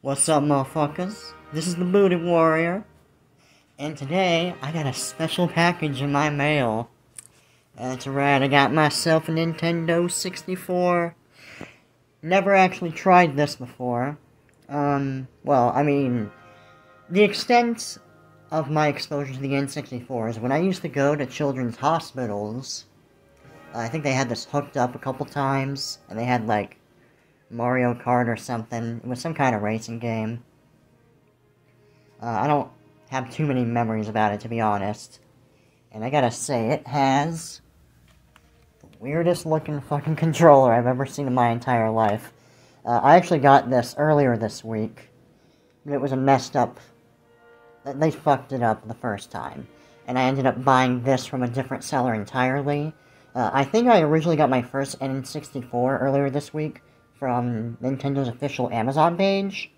What's up, motherfuckers? This is the Booty Warrior, and today I got a special package in my mail. That's right, I got myself a Nintendo 64. Never actually tried this before. Um, well, I mean, the extent of my exposure to the N64 is when I used to go to children's hospitals. I think they had this hooked up a couple times, and they had like Mario Kart or something. It was some kind of racing game. Uh, I don't have too many memories about it, to be honest. And I gotta say, it has the weirdest looking fucking controller I've ever seen in my entire life. Uh, I actually got this earlier this week, but it was a messed up. They fucked it up the first time. And I ended up buying this from a different seller entirely. Uh, I think I originally got my first N64 earlier this week, from Nintendo's official Amazon page.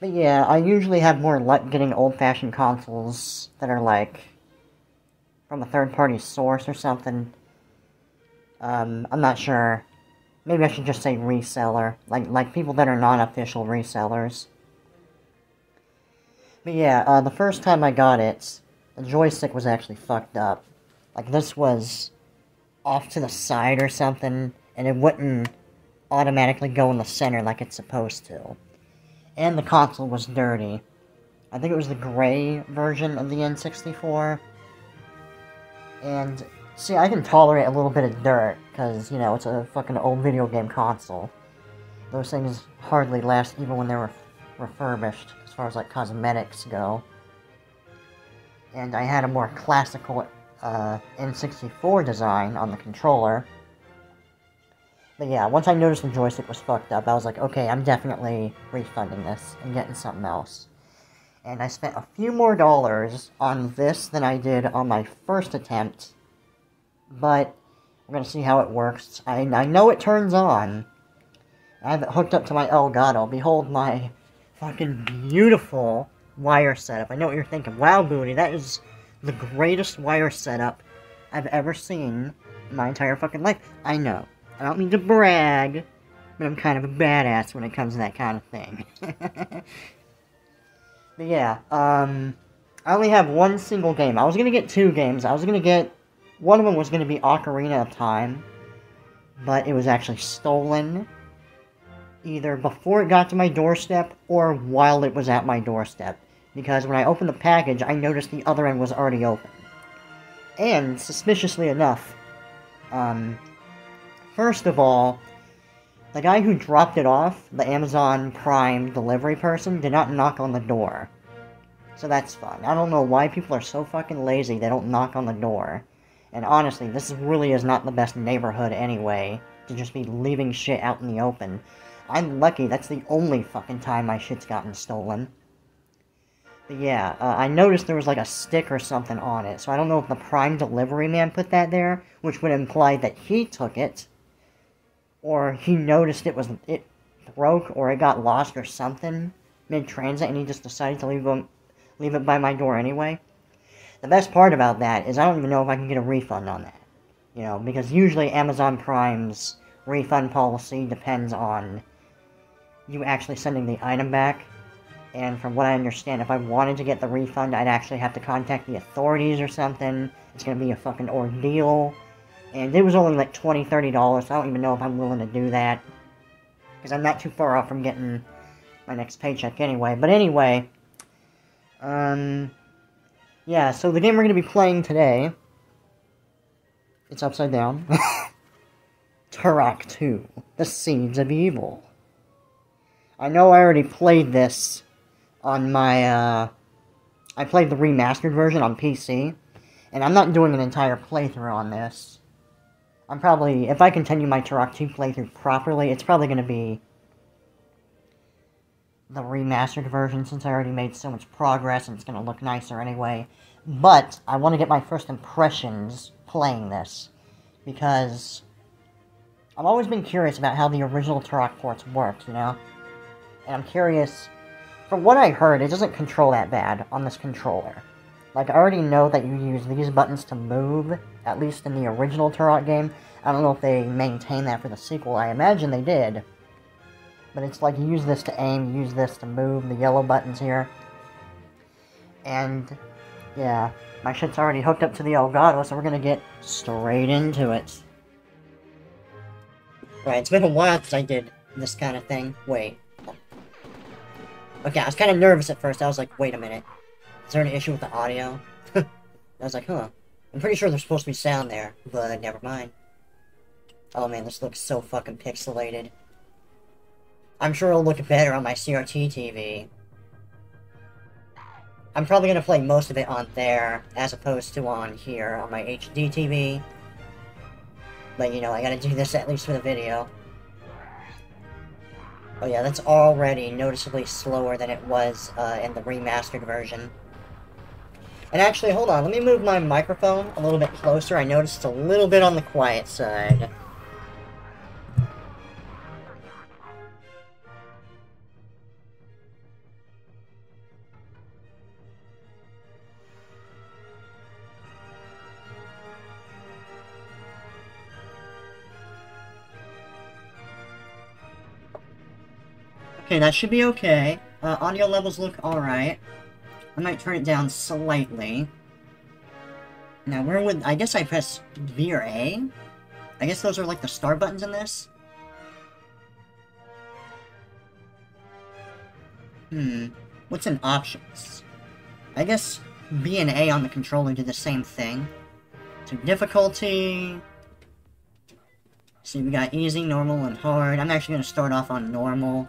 But yeah, I usually have more luck getting old-fashioned consoles that are like from a third-party source or something. Um, I'm not sure. Maybe I should just say reseller, like like people that are non-official resellers. But yeah, uh, the first time I got it, the joystick was actually fucked up. Like this was off to the side or something, and it wouldn't automatically go in the center like it's supposed to. And the console was dirty. I think it was the gray version of the N64. And, see, I can tolerate a little bit of dirt, because, you know, it's a fucking old video game console. Those things hardly last even when they were refurbished, as far as, like, cosmetics go. And I had a more classical uh, N64 design on the controller, but yeah, once I noticed the joystick was fucked up, I was like, okay, I'm definitely refunding this and getting something else. And I spent a few more dollars on this than I did on my first attempt. But we're gonna see how it works. I, I know it turns on. I have it hooked up to my Elgato. Behold my fucking beautiful wire setup. I know what you're thinking. Wow, Booty, that is the greatest wire setup I've ever seen in my entire fucking life. I know. I don't mean to brag, but I'm kind of a badass when it comes to that kind of thing. but yeah, um, I only have one single game. I was gonna get two games. I was gonna get, one of them was gonna be Ocarina of Time, but it was actually stolen, either before it got to my doorstep, or while it was at my doorstep. Because when I opened the package, I noticed the other end was already open. And, suspiciously enough, um, First of all, the guy who dropped it off, the Amazon Prime delivery person, did not knock on the door. So that's fun. I don't know why people are so fucking lazy they don't knock on the door. And honestly, this really is not the best neighborhood anyway, to just be leaving shit out in the open. I'm lucky that's the only fucking time my shit's gotten stolen. But yeah, uh, I noticed there was like a stick or something on it, so I don't know if the Prime delivery man put that there, which would imply that he took it or he noticed it was it broke or it got lost or something mid transit and he just decided to leave them leave it by my door anyway. The best part about that is I don't even know if I can get a refund on that. You know, because usually Amazon Prime's refund policy depends on you actually sending the item back. And from what I understand, if I wanted to get the refund, I'd actually have to contact the authorities or something. It's gonna be a fucking ordeal. And it was only like $20, $30, so I don't even know if I'm willing to do that. Because I'm not too far off from getting my next paycheck anyway. But anyway, um, yeah, so the game we're going to be playing today, it's upside down. Turok 2, The Seeds of Evil. I know I already played this on my, uh, I played the remastered version on PC, and I'm not doing an entire playthrough on this. I'm probably, if I continue my Turok 2 playthrough properly, it's probably going to be the remastered version since I already made so much progress and it's going to look nicer anyway. But I want to get my first impressions playing this because I've always been curious about how the original Turok ports worked, you know? And I'm curious, from what I heard, it doesn't control that bad on this controller. Like, I already know that you use these buttons to move, at least in the original Turok game. I don't know if they maintain that for the sequel. I imagine they did. but it's like you use this to aim, use this to move, the yellow buttons here. And, yeah, my shit's already hooked up to the Elgato, so we're gonna get straight into it. Right, it's been a while since I did this kind of thing. Wait. Okay, I was kind of nervous at first. I was like, wait a minute. Is there an issue with the audio? I was like, huh. I'm pretty sure there's supposed to be sound there, but never mind. Oh man, this looks so fucking pixelated. I'm sure it'll look better on my CRT TV. I'm probably gonna play most of it on there, as opposed to on here, on my HD TV. But, you know, I gotta do this at least for the video. Oh yeah, that's already noticeably slower than it was uh, in the remastered version. And actually, hold on, let me move my microphone a little bit closer. I noticed a little bit on the quiet side. Okay, that should be okay. Uh, audio levels look alright. I might turn it down slightly. Now, where would... I guess I press B or A? I guess those are like the star buttons in this? Hmm. What's in options? I guess B and A on the controller do the same thing. So difficulty... See, we got easy, normal, and hard. I'm actually going to start off on normal.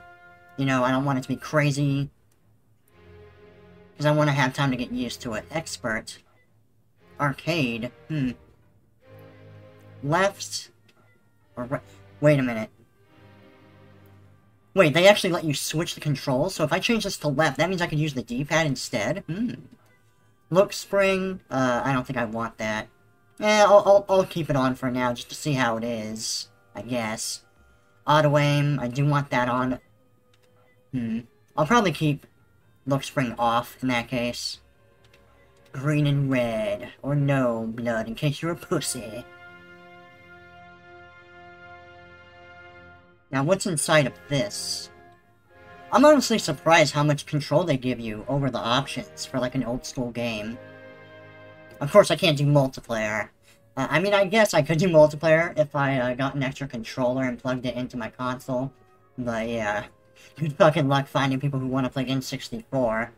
You know, I don't want it to be crazy. Because I want to have time to get used to it. Expert. Arcade. Hmm. Left. Or right. Wait a minute. Wait, they actually let you switch the controls? So if I change this to left, that means I could use the D-pad instead? Hmm. Look spring. Uh, I don't think I want that. Eh, I'll, I'll, I'll keep it on for now, just to see how it is. I guess. Auto aim, I do want that on. Hmm. I'll probably keep look spring off in that case. Green and red. Or no blood in case you're a pussy. Now what's inside of this? I'm honestly surprised how much control they give you over the options for like an old school game. Of course I can't do multiplayer. Uh, I mean I guess I could do multiplayer if I uh, got an extra controller and plugged it into my console. But yeah. Good fucking luck finding people who want to play N64.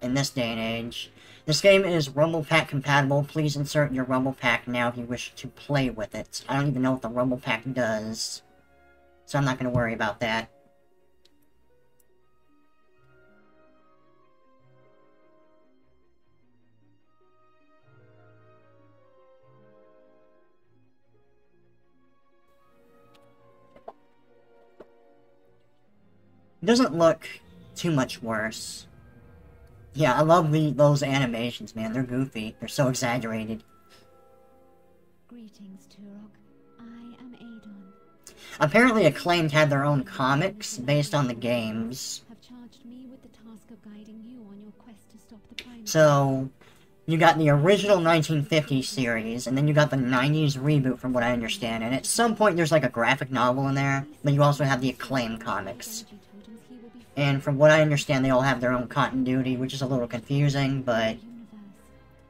In this day and age. This game is Rumble Pack compatible. Please insert your Rumble Pack now if you wish to play with it. I don't even know what the Rumble Pack does. So I'm not going to worry about that. It doesn't look too much worse. Yeah, I love the, those animations, man. They're goofy. They're so exaggerated. Greetings, Turok. I am Adon. Apparently, Acclaimed had their own comics based on the games. Have charged me with the task of guiding you on your quest to stop the Primal. So, you got the original 1950s series, and then you got the 90s reboot, from what I understand. And at some point, there's like a graphic novel in there, but you also have the Acclaimed comics. And from what I understand, they all have their own continuity, which is a little confusing, but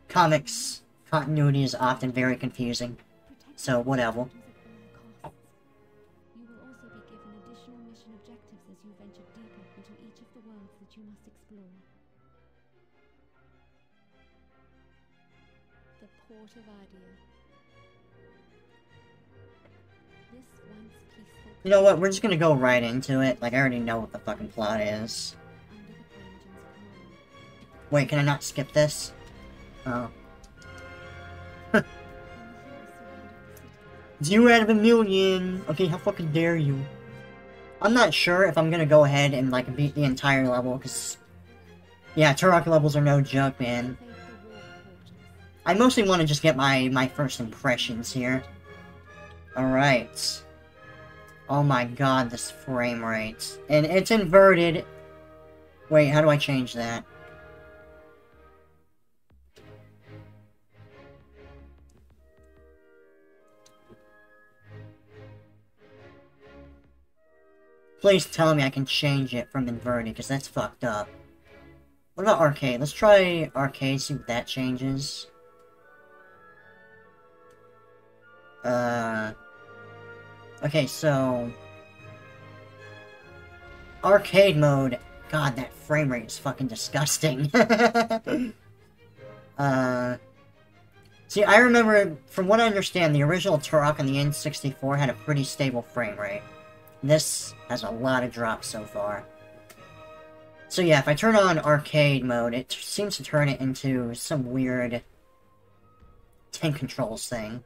comics continuity is often very confusing. So, whatever. You know what, we're just gonna go right into it. Like, I already know what the fucking plot is. Wait, can I not skip this? Oh. Zero out of a million! Okay, how fucking dare you? I'm not sure if I'm gonna go ahead and, like, beat the entire level, because... Yeah, Turok levels are no joke, man. I mostly want to just get my, my first impressions here. Alright. Oh my god, this frame rate. And it's inverted. Wait, how do I change that? Please tell me I can change it from inverted, because that's fucked up. What about arcade? Let's try arcade, see what that changes. Uh... Okay, so... Arcade mode. God, that frame rate is fucking disgusting. uh... See, I remember, from what I understand, the original Turok on the N64 had a pretty stable frame rate. This has a lot of drops so far. So yeah, if I turn on arcade mode, it seems to turn it into some weird tank controls thing.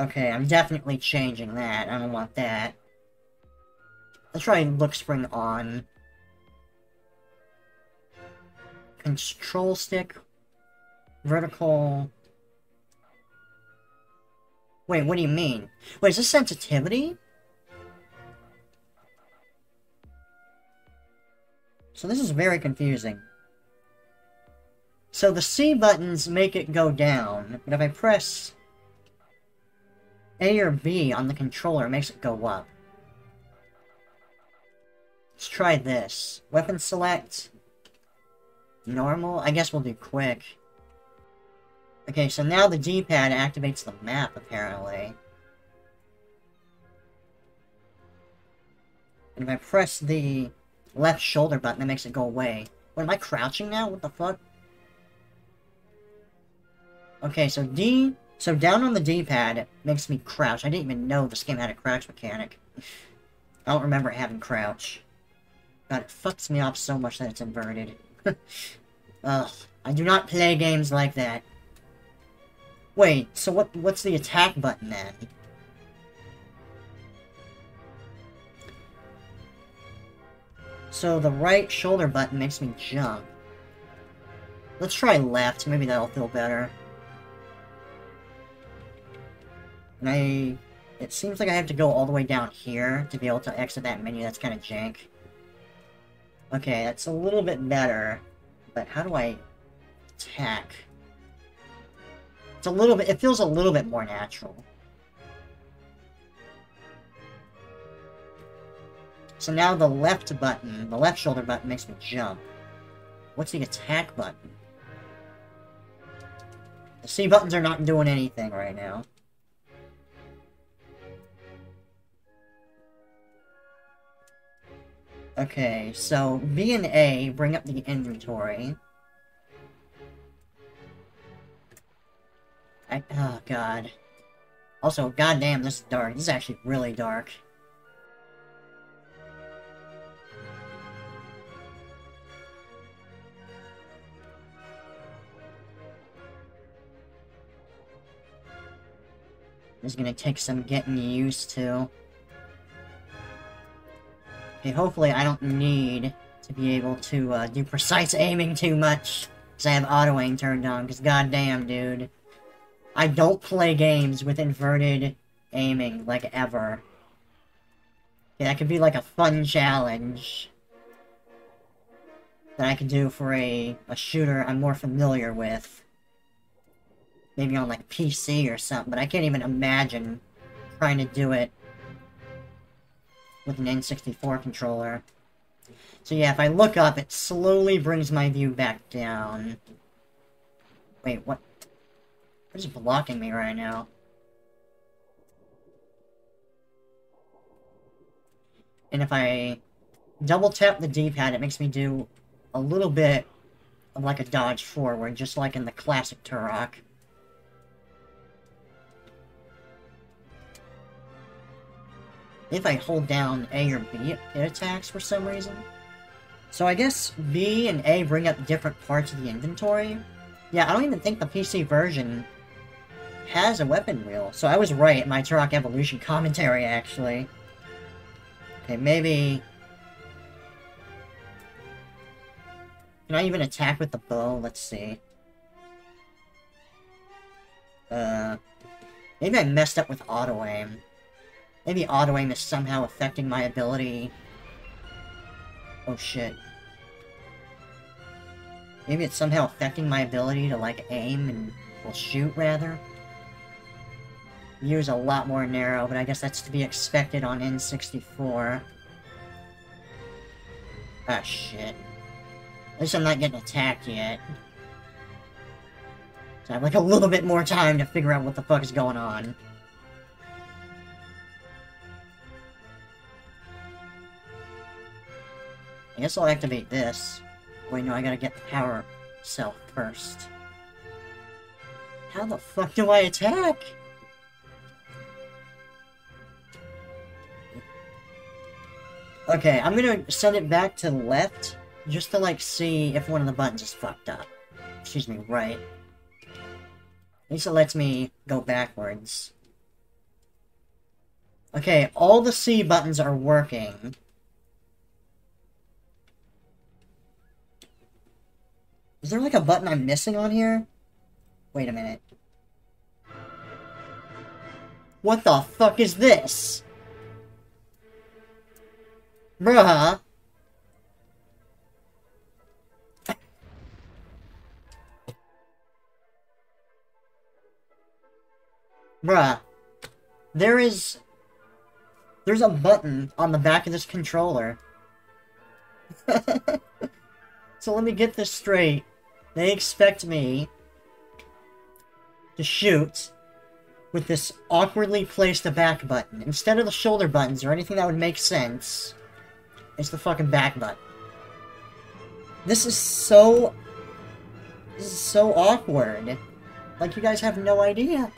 Okay, I'm definitely changing that. I don't want that. Let's try look spring on. Control stick. Vertical. Wait, what do you mean? Wait, is this sensitivity? So this is very confusing. So the C buttons make it go down, but if I press A or B on the controller, makes it go up. Let's try this. Weapon select. Normal? I guess we'll do quick. Okay, so now the D-pad activates the map, apparently. And if I press the left shoulder button, that makes it go away. What, am I crouching now? What the fuck? Okay, so D... So down on the D-pad makes me crouch. I didn't even know this game had a crouch mechanic. I don't remember having crouch. God, it fucks me up so much that it's inverted. Ugh, I do not play games like that. Wait, so what? what's the attack button then? So the right shoulder button makes me jump. Let's try left, maybe that'll feel better. And I... It seems like I have to go all the way down here to be able to exit that menu, that's kind of jank. Okay, that's a little bit better. But how do I attack? It's a little bit, it feels a little bit more natural. So now the left button, the left shoulder button makes me jump. What's the attack button? The C buttons are not doing anything right now. Okay, so B and A bring up the inventory. I, oh god. Also, goddamn, this is dark. This is actually really dark. This is gonna take some getting used to. Okay, hopefully I don't need to be able to uh, do precise aiming too much. Because I have auto-aim turned on, because goddamn, dude. I don't play games with inverted aiming, like, ever. Okay, that could be like a fun challenge. That I could do for a, a shooter I'm more familiar with. Maybe on, like, PC or something, but I can't even imagine trying to do it with an N64 controller. So yeah, if I look up, it slowly brings my view back down. Wait, what? What is blocking me right now? And if I double tap the D-pad, it makes me do a little bit of like a dodge forward, just like in the classic Turok. If I hold down A or B, it attacks for some reason. So I guess B and A bring up different parts of the inventory. Yeah, I don't even think the PC version has a weapon wheel. So I was right, in my Turok Evolution commentary, actually. Okay, maybe... Can I even attack with the bow? Let's see. Uh... Maybe I messed up with auto-aim. Maybe auto-aim is somehow affecting my ability. Oh shit. Maybe it's somehow affecting my ability to, like, aim and, well, shoot, rather? views a lot more narrow, but I guess that's to be expected on N64. Ah, shit. At least I'm not getting attacked yet. So I have like a little bit more time to figure out what the fuck is going on. I guess I'll activate this. Wait, no, I gotta get the power cell first. How the fuck do I attack? Okay, I'm gonna send it back to the left, just to, like, see if one of the buttons is fucked up. Excuse me, right. At least it lets me go backwards. Okay, all the C buttons are working. Is there, like, a button I'm missing on here? Wait a minute. What the fuck is this? Bruh. Bruh. There is... There's a button on the back of this controller. so let me get this straight. They expect me to shoot with this awkwardly placed back button. Instead of the shoulder buttons or anything that would make sense, it's the fucking back button. This is so... This is so awkward. Like, you guys have no idea.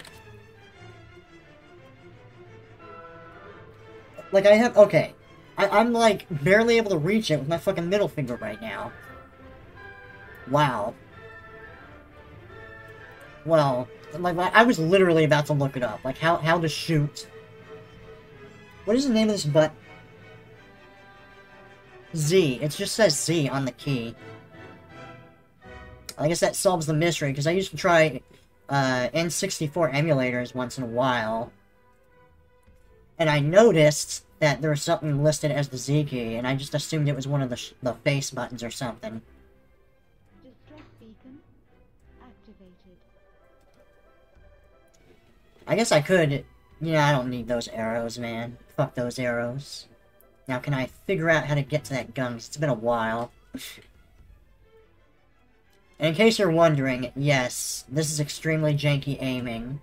Like, I have... Okay. I, I'm, like, barely able to reach it with my fucking middle finger right now. Wow. Well, like, I was literally about to look it up. Like, how, how to shoot. What is the name of this button? Z. It just says Z on the key. I guess that solves the mystery, because I used to try uh, N64 emulators once in a while. And I noticed that there was something listed as the Z key, and I just assumed it was one of the, the face buttons or something. I guess I could... Yeah, I don't need those arrows, man. Fuck those arrows. Now, can I figure out how to get to that gun? It's been a while. And in case you're wondering, yes, this is extremely janky aiming.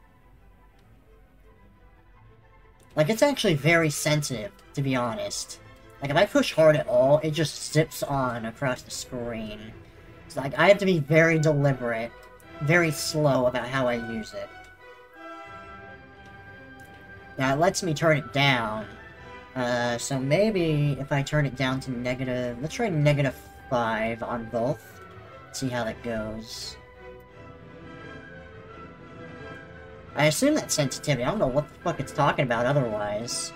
Like, it's actually very sensitive, to be honest. Like, if I push hard at all, it just zips on across the screen. So, like, I have to be very deliberate, very slow about how I use it. Now, it lets me turn it down. Uh, so maybe if I turn it down to negative... Let's try negative 5 on both. See how that goes. I assume that's sensitivity. I don't know what the fuck it's talking about otherwise.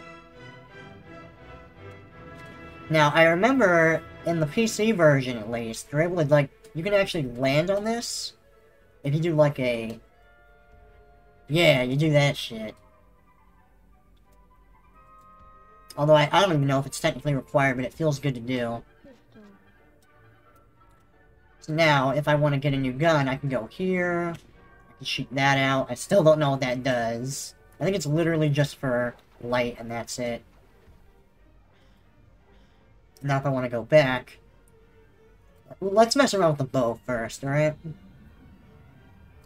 Now, I remember in the PC version, at least, you're able to, like, you can actually land on this. If you do, like, a... Yeah, you do that shit. Although I, I don't even know if it's technically required, but it feels good to do. So now, if I want to get a new gun, I can go here. I can shoot that out. I still don't know what that does. I think it's literally just for light, and that's it. Now if I want to go back... Let's mess around with the bow first, alright?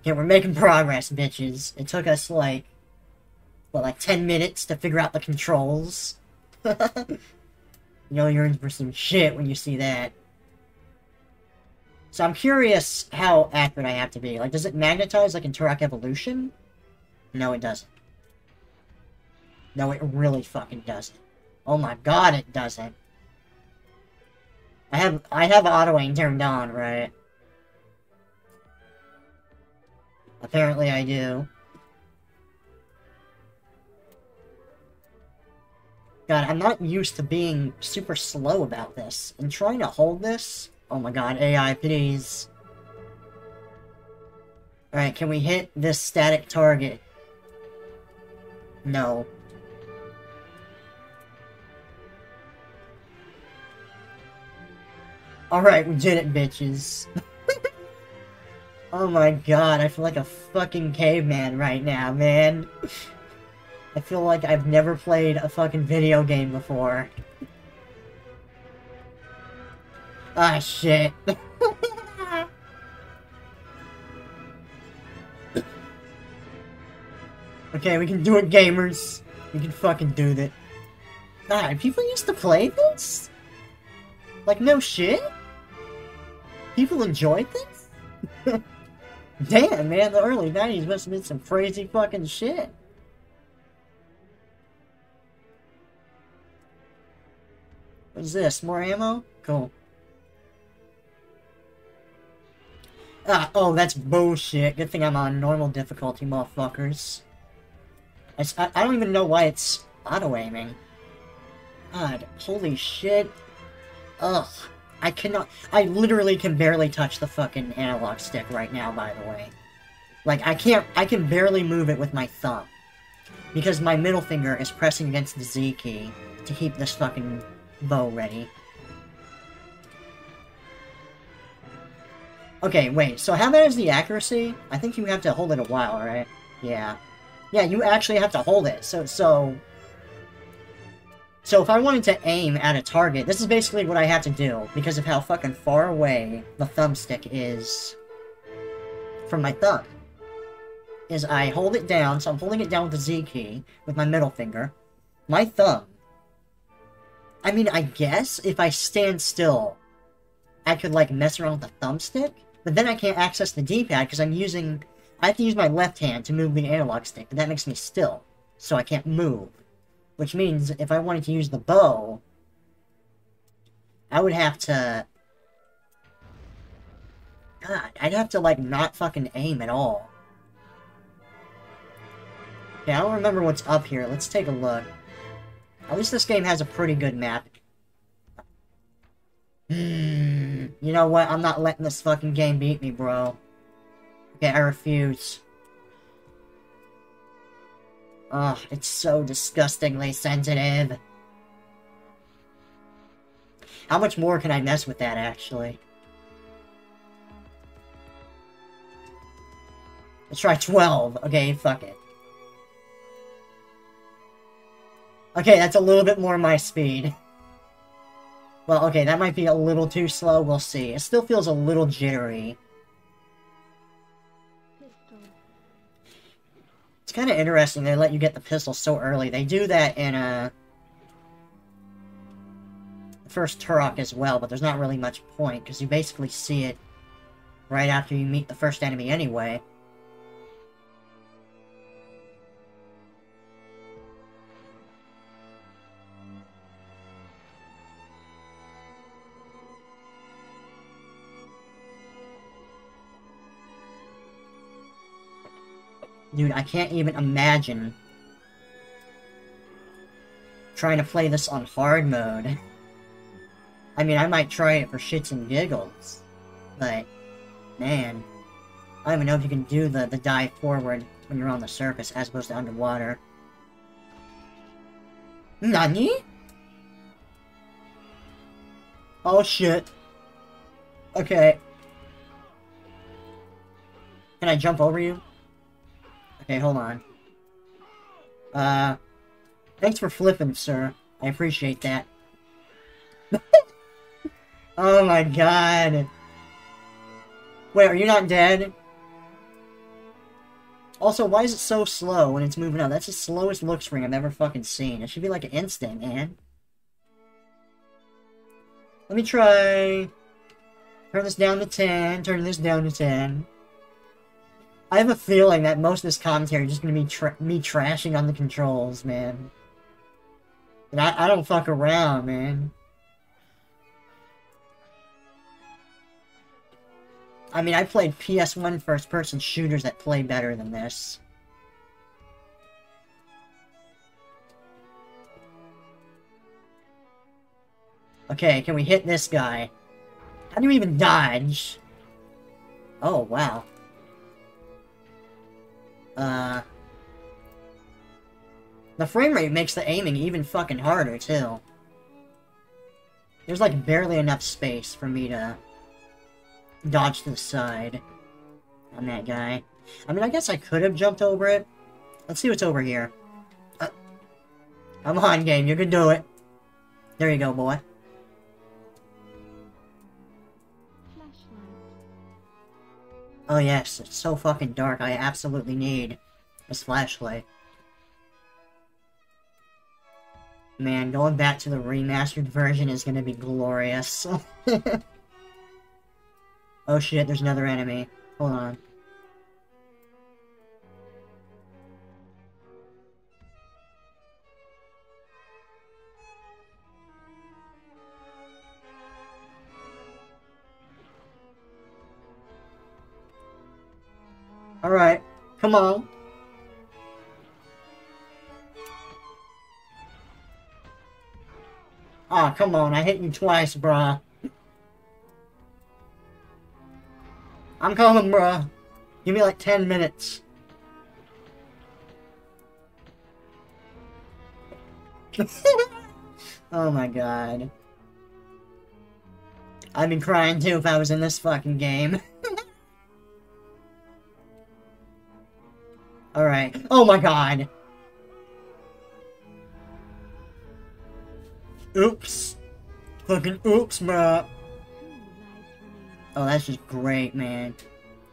Okay, we're making progress, bitches. It took us, like... What, like 10 minutes to figure out the controls? you're in for some shit when you see that. So I'm curious how accurate I have to be. Like, does it magnetize like in Turok Evolution? No, it doesn't. No, it really fucking doesn't. Oh my god, it doesn't. I have I have auto aim turned on, right? Apparently I do. God, I'm not used to being super slow about this. And trying to hold this... Oh my god, AI, please. Alright, can we hit this static target? No. Alright, we did it, bitches. oh my god, I feel like a fucking caveman right now, man. I feel like I've never played a fucking video game before. Ah, shit. okay, we can do it, gamers. We can fucking do that. God, people used to play this? Like, no shit? People enjoyed this? Damn, man, the early 90s must have been some crazy fucking shit. What is this? More ammo? Cool. Ah, oh, that's bullshit. Good thing I'm on normal difficulty, motherfuckers. I, I don't even know why it's auto-aiming. God, holy shit. Ugh. I cannot- I literally can barely touch the fucking analog stick right now, by the way. Like, I can't- I can barely move it with my thumb. Because my middle finger is pressing against the Z key to keep this fucking bow ready. Okay, wait, so how bad is the accuracy? I think you have to hold it a while, right? Yeah. Yeah, you actually have to hold it, so, so... So if I wanted to aim at a target, this is basically what I have to do, because of how fucking far away the thumbstick is from my thumb. Is I hold it down, so I'm holding it down with the Z key, with my middle finger. My thumb. I mean, I guess if I stand still, I could, like, mess around with the thumbstick, but then I can't access the D-pad because I'm using... I have to use my left hand to move the analog stick, but that makes me still, so I can't move. Which means, if I wanted to use the bow, I would have to... God, I'd have to, like, not fucking aim at all. Yeah, I don't remember what's up here. Let's take a look. At least this game has a pretty good map. Hmm. You know what? I'm not letting this fucking game beat me, bro. Okay, I refuse. Ugh, it's so disgustingly sensitive. How much more can I mess with that, actually? Let's try 12. Okay, fuck it. Okay, that's a little bit more my speed. Well, okay, that might be a little too slow, we'll see. It still feels a little jittery. It's kind of interesting they let you get the pistol so early. They do that in, uh... The first Turok as well, but there's not really much point, because you basically see it right after you meet the first enemy anyway. Dude, I can't even imagine trying to play this on hard mode. I mean, I might try it for shits and giggles, but, man, I don't even know if you can do the, the dive forward when you're on the surface as opposed to underwater. Nani? Oh shit. Okay. Can I jump over you? Okay, hold on. Uh, thanks for flipping, sir. I appreciate that. oh my god. Wait, are you not dead? Also, why is it so slow when it's moving out? That's the slowest look screen I've ever fucking seen. It should be like an instant, man. Let me try... Turn this down to 10, turn this down to 10. I have a feeling that most of this commentary is just gonna be tra me trashing on the controls, man. And I, I don't fuck around, man. I mean, I played PS1 first-person shooters that play better than this. Okay, can we hit this guy? How do you even dodge? Oh, wow. Uh... The frame rate makes the aiming even fucking harder, too. There's like barely enough space for me to dodge to the side on that guy. I mean, I guess I could have jumped over it. Let's see what's over here. Uh, Come on, game, you can do it. There you go, boy. Oh yes, it's so fucking dark, I absolutely need this flashlight. Man, going back to the remastered version is gonna be glorious. oh shit, there's another enemy. Hold on. Alright, come on. Aw, oh, come on, I hit you twice, bruh. I'm coming, bruh. Give me like 10 minutes. oh my god. I'd be crying too if I was in this fucking game. Oh my god! Oops. Fucking oops, bruh. Oh, that's just great, man.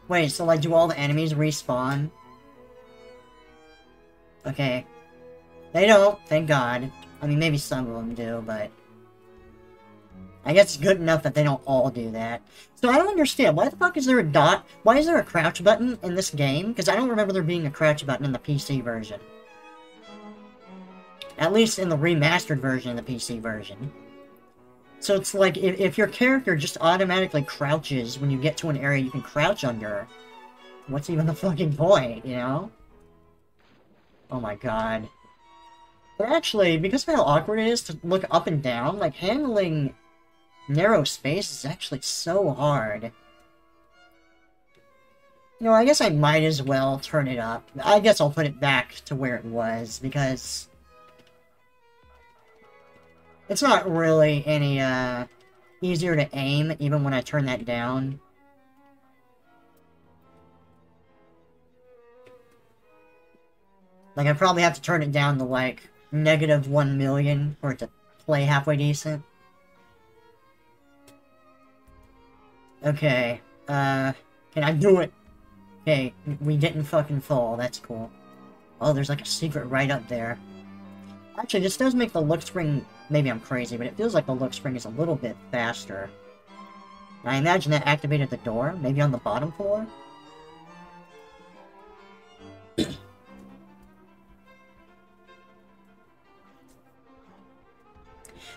Wait, so like, do all the enemies respawn? Okay. They don't, thank god. I mean, maybe some of them do, but... I guess it's good enough that they don't all do that. So I don't understand, why the fuck is there a dot? Why is there a crouch button in this game? Because I don't remember there being a crouch button in the PC version. At least in the remastered version of the PC version. So it's like, if, if your character just automatically crouches when you get to an area you can crouch under, what's even the fucking point, you know? Oh my god. But actually, because of how awkward it is to look up and down, like, handling narrow space is actually so hard. You know, I guess I might as well turn it up. I guess I'll put it back to where it was, because... It's not really any, uh, easier to aim, even when I turn that down. Like, I probably have to turn it down to, like, negative 1 million for it to play halfway decent. Okay, uh, can I do it? Okay, we didn't fucking fall, that's cool. Oh, there's like a secret right up there. Actually, this does make the look spring, maybe I'm crazy, but it feels like the look spring is a little bit faster. I imagine that activated the door, maybe on the bottom floor?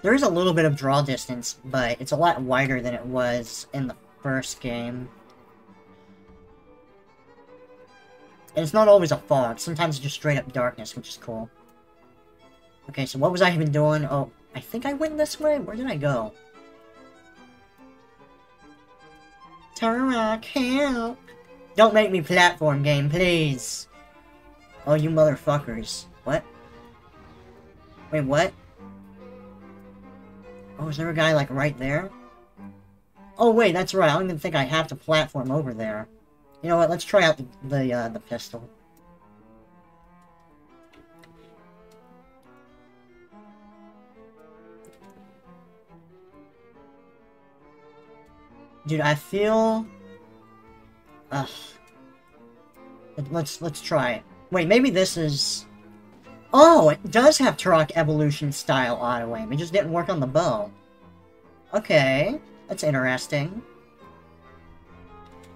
there is a little bit of draw distance, but it's a lot wider than it was in the first game. And it's not always a fog, sometimes it's just straight up darkness, which is cool. Okay, so what was I even doing? Oh, I think I went this way? Where did I go? Turok, help! Don't make me platform game, please! Oh, you motherfuckers. What? Wait, what? Oh, is there a guy, like, right there? Oh, wait, that's right. I don't even think I have to platform over there. You know what? Let's try out the, the, uh, the pistol. Dude, I feel... Ugh. Let's, let's try it. Wait, maybe this is... Oh, it does have Turok Evolution style auto-aim. It just didn't work on the bow. Okay, that's interesting.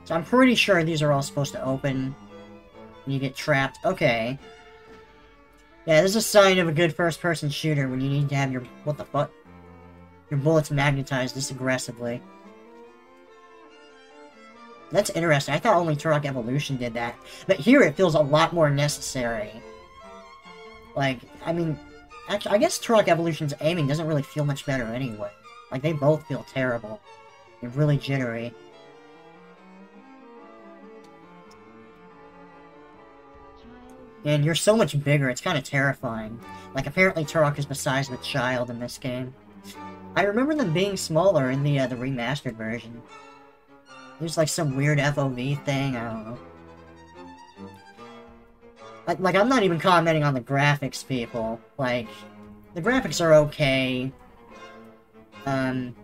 So I'm pretty sure these are all supposed to open when you get trapped. Okay. Yeah, this is a sign of a good first-person shooter when you need to have your... What the fuck? Your bullets magnetized this aggressively. That's interesting. I thought only Turok Evolution did that. But here it feels a lot more necessary. Like, I mean, actually, I guess Turok Evolution's aiming doesn't really feel much better anyway. Like, they both feel terrible. They're really jittery. And you're so much bigger, it's kind of terrifying. Like, apparently Turok is the size of a child in this game. I remember them being smaller in the, uh, the remastered version. There's like some weird FOV thing, I don't know. Like, like, I'm not even commenting on the graphics, people. Like, the graphics are okay. Um,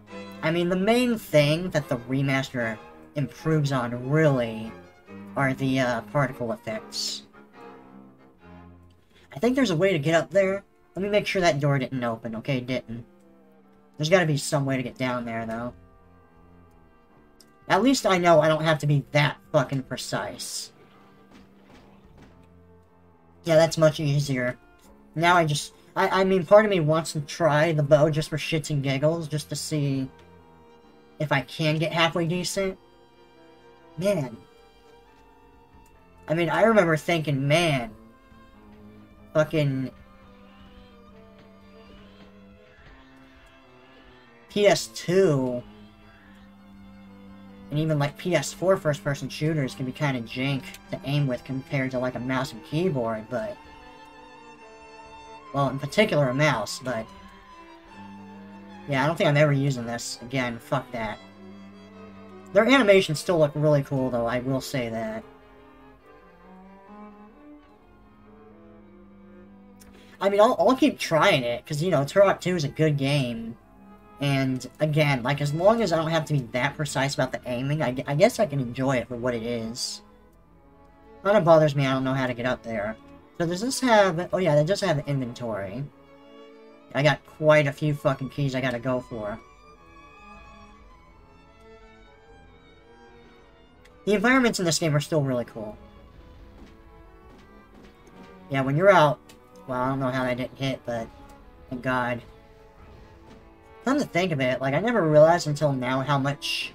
I mean, the main thing that the remaster improves on, really, are the, uh, particle effects. I think there's a way to get up there. Let me make sure that door didn't open, okay? Didn't. There's gotta be some way to get down there, though. At least I know I don't have to be that fucking precise. Yeah, that's much easier. Now I just... I, I mean, part of me wants to try the bow just for shits and giggles, just to see if I can get halfway decent. Man. I mean, I remember thinking, man, fucking PS2 and even like PS4 first person shooters can be kind of jank to aim with compared to like a mouse and keyboard, but well, in particular a mouse, but yeah, I don't think I'm ever using this again. Fuck that. Their animations still look really cool, though, I will say that. I mean, I'll, I'll keep trying it, because, you know, Turok 2 is a good game. And, again, like, as long as I don't have to be that precise about the aiming, I, I guess I can enjoy it for what it is. Kind of bothers me I don't know how to get up there. So does this have... Oh yeah, that does have inventory. I got quite a few fucking keys I gotta go for. The environments in this game are still really cool. Yeah, when you're out... Well, I don't know how that didn't hit, but... Thank God. Come to think of it, like, I never realized until now how much...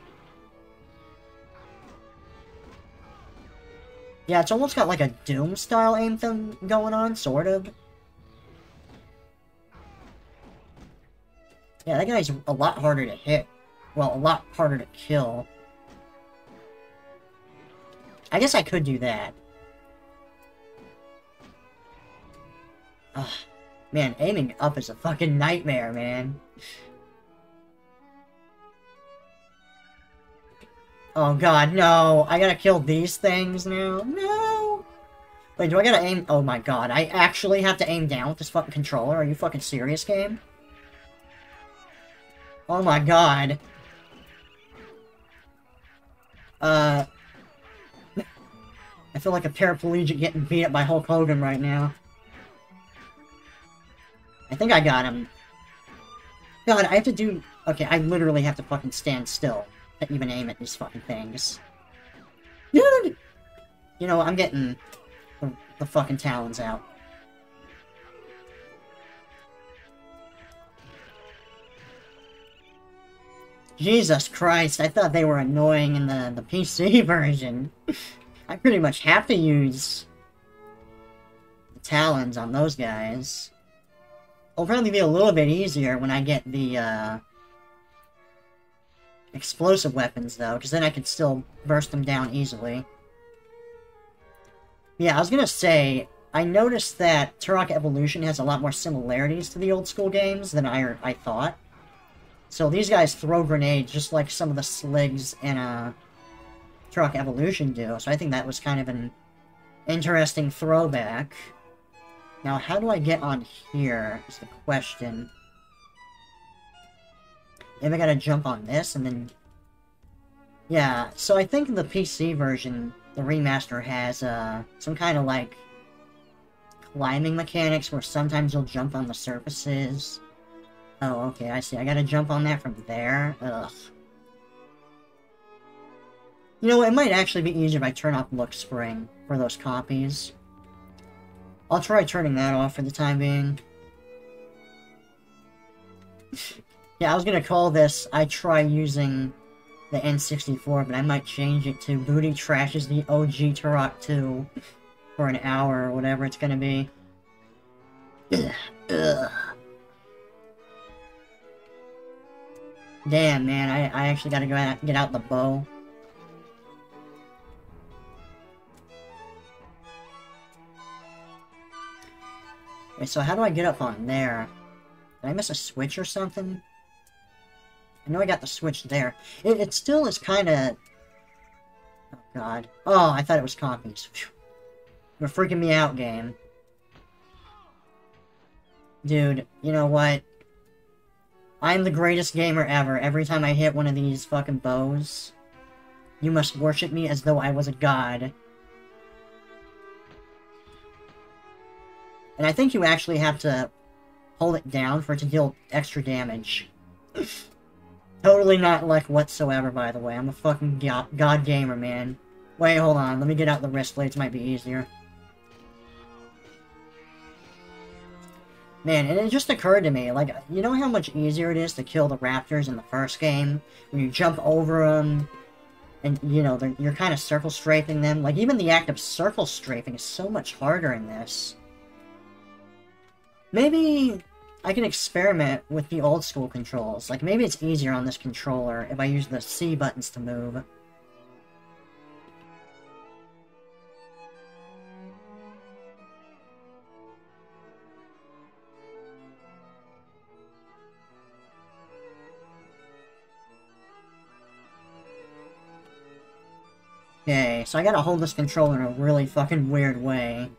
Yeah, it's almost got like a Doom-style thing going on, sort of. Yeah, that guy's a lot harder to hit. Well, a lot harder to kill. I guess I could do that. Ugh. Man, aiming up is a fucking nightmare, man. Oh god, no. I gotta kill these things now. No! Wait, do I gotta aim? Oh my god, I actually have to aim down with this fucking controller? Are you fucking serious, game? Oh my god. Uh... I feel like a paraplegic getting beat up by Hulk Hogan right now. I think I got him. God, I have to do... Okay, I literally have to fucking stand still even aim at these fucking things. Dude! You know, I'm getting the, the fucking talons out. Jesus Christ, I thought they were annoying in the, the PC version. I pretty much have to use the talons on those guys. It'll probably be a little bit easier when I get the, uh, explosive weapons, though, because then I can still burst them down easily. Yeah, I was gonna say, I noticed that Turok Evolution has a lot more similarities to the old school games than I, I thought. So these guys throw grenades just like some of the slegs in uh, Turok Evolution do, so I think that was kind of an interesting throwback. Now, how do I get on here, is the question. Maybe I gotta jump on this, and then... Yeah, so I think the PC version, the remaster, has, uh, some kind of, like, climbing mechanics where sometimes you'll jump on the surfaces, Oh, okay, I see. I gotta jump on that from there? Ugh. You know, it might actually be easier if I turn off Look Spring for those copies. I'll try turning that off for the time being. yeah, I was gonna call this, I try using the N64, but I might change it to Bootie Trashes the OG Turok 2 for an hour or whatever it's gonna be. Ugh. Ugh. Damn, man, I, I actually gotta go out, get out the bow. So how do I get up on there? Did I miss a switch or something? I know I got the switch there. It, it still is kind of... Oh, God. Oh, I thought it was copies. You're freaking me out, game. Dude, you know what? I'm the greatest gamer ever. Every time I hit one of these fucking bows, you must worship me as though I was a god. And I think you actually have to hold it down for it to deal extra damage. totally not luck whatsoever, by the way. I'm a fucking god gamer, man. Wait, hold on. Let me get out the wrist blades. Might be easier. Man, and it just occurred to me, like, you know how much easier it is to kill the raptors in the first game? When you jump over them, and, you know, you're kind of circle strafing them. Like, even the act of circle strafing is so much harder in this. Maybe I can experiment with the old school controls. Like, maybe it's easier on this controller if I use the C buttons to move. Okay, so I gotta hold this controller in a really fucking weird way.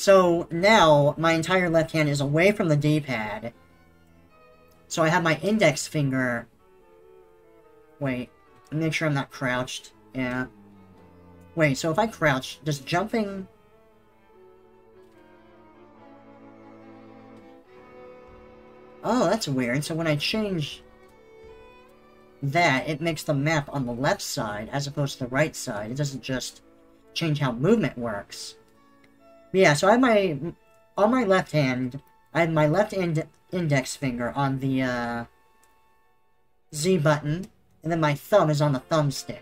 So now, my entire left hand is away from the D-pad. So I have my index finger... Wait, make sure I'm not crouched. Yeah. Wait, so if I crouch, does jumping... Oh, that's weird. So when I change that, it makes the map on the left side as opposed to the right side. It doesn't just change how movement works. Yeah, so I have my... On my left hand, I have my left ind index finger on the, uh... Z button, and then my thumb is on the thumbstick.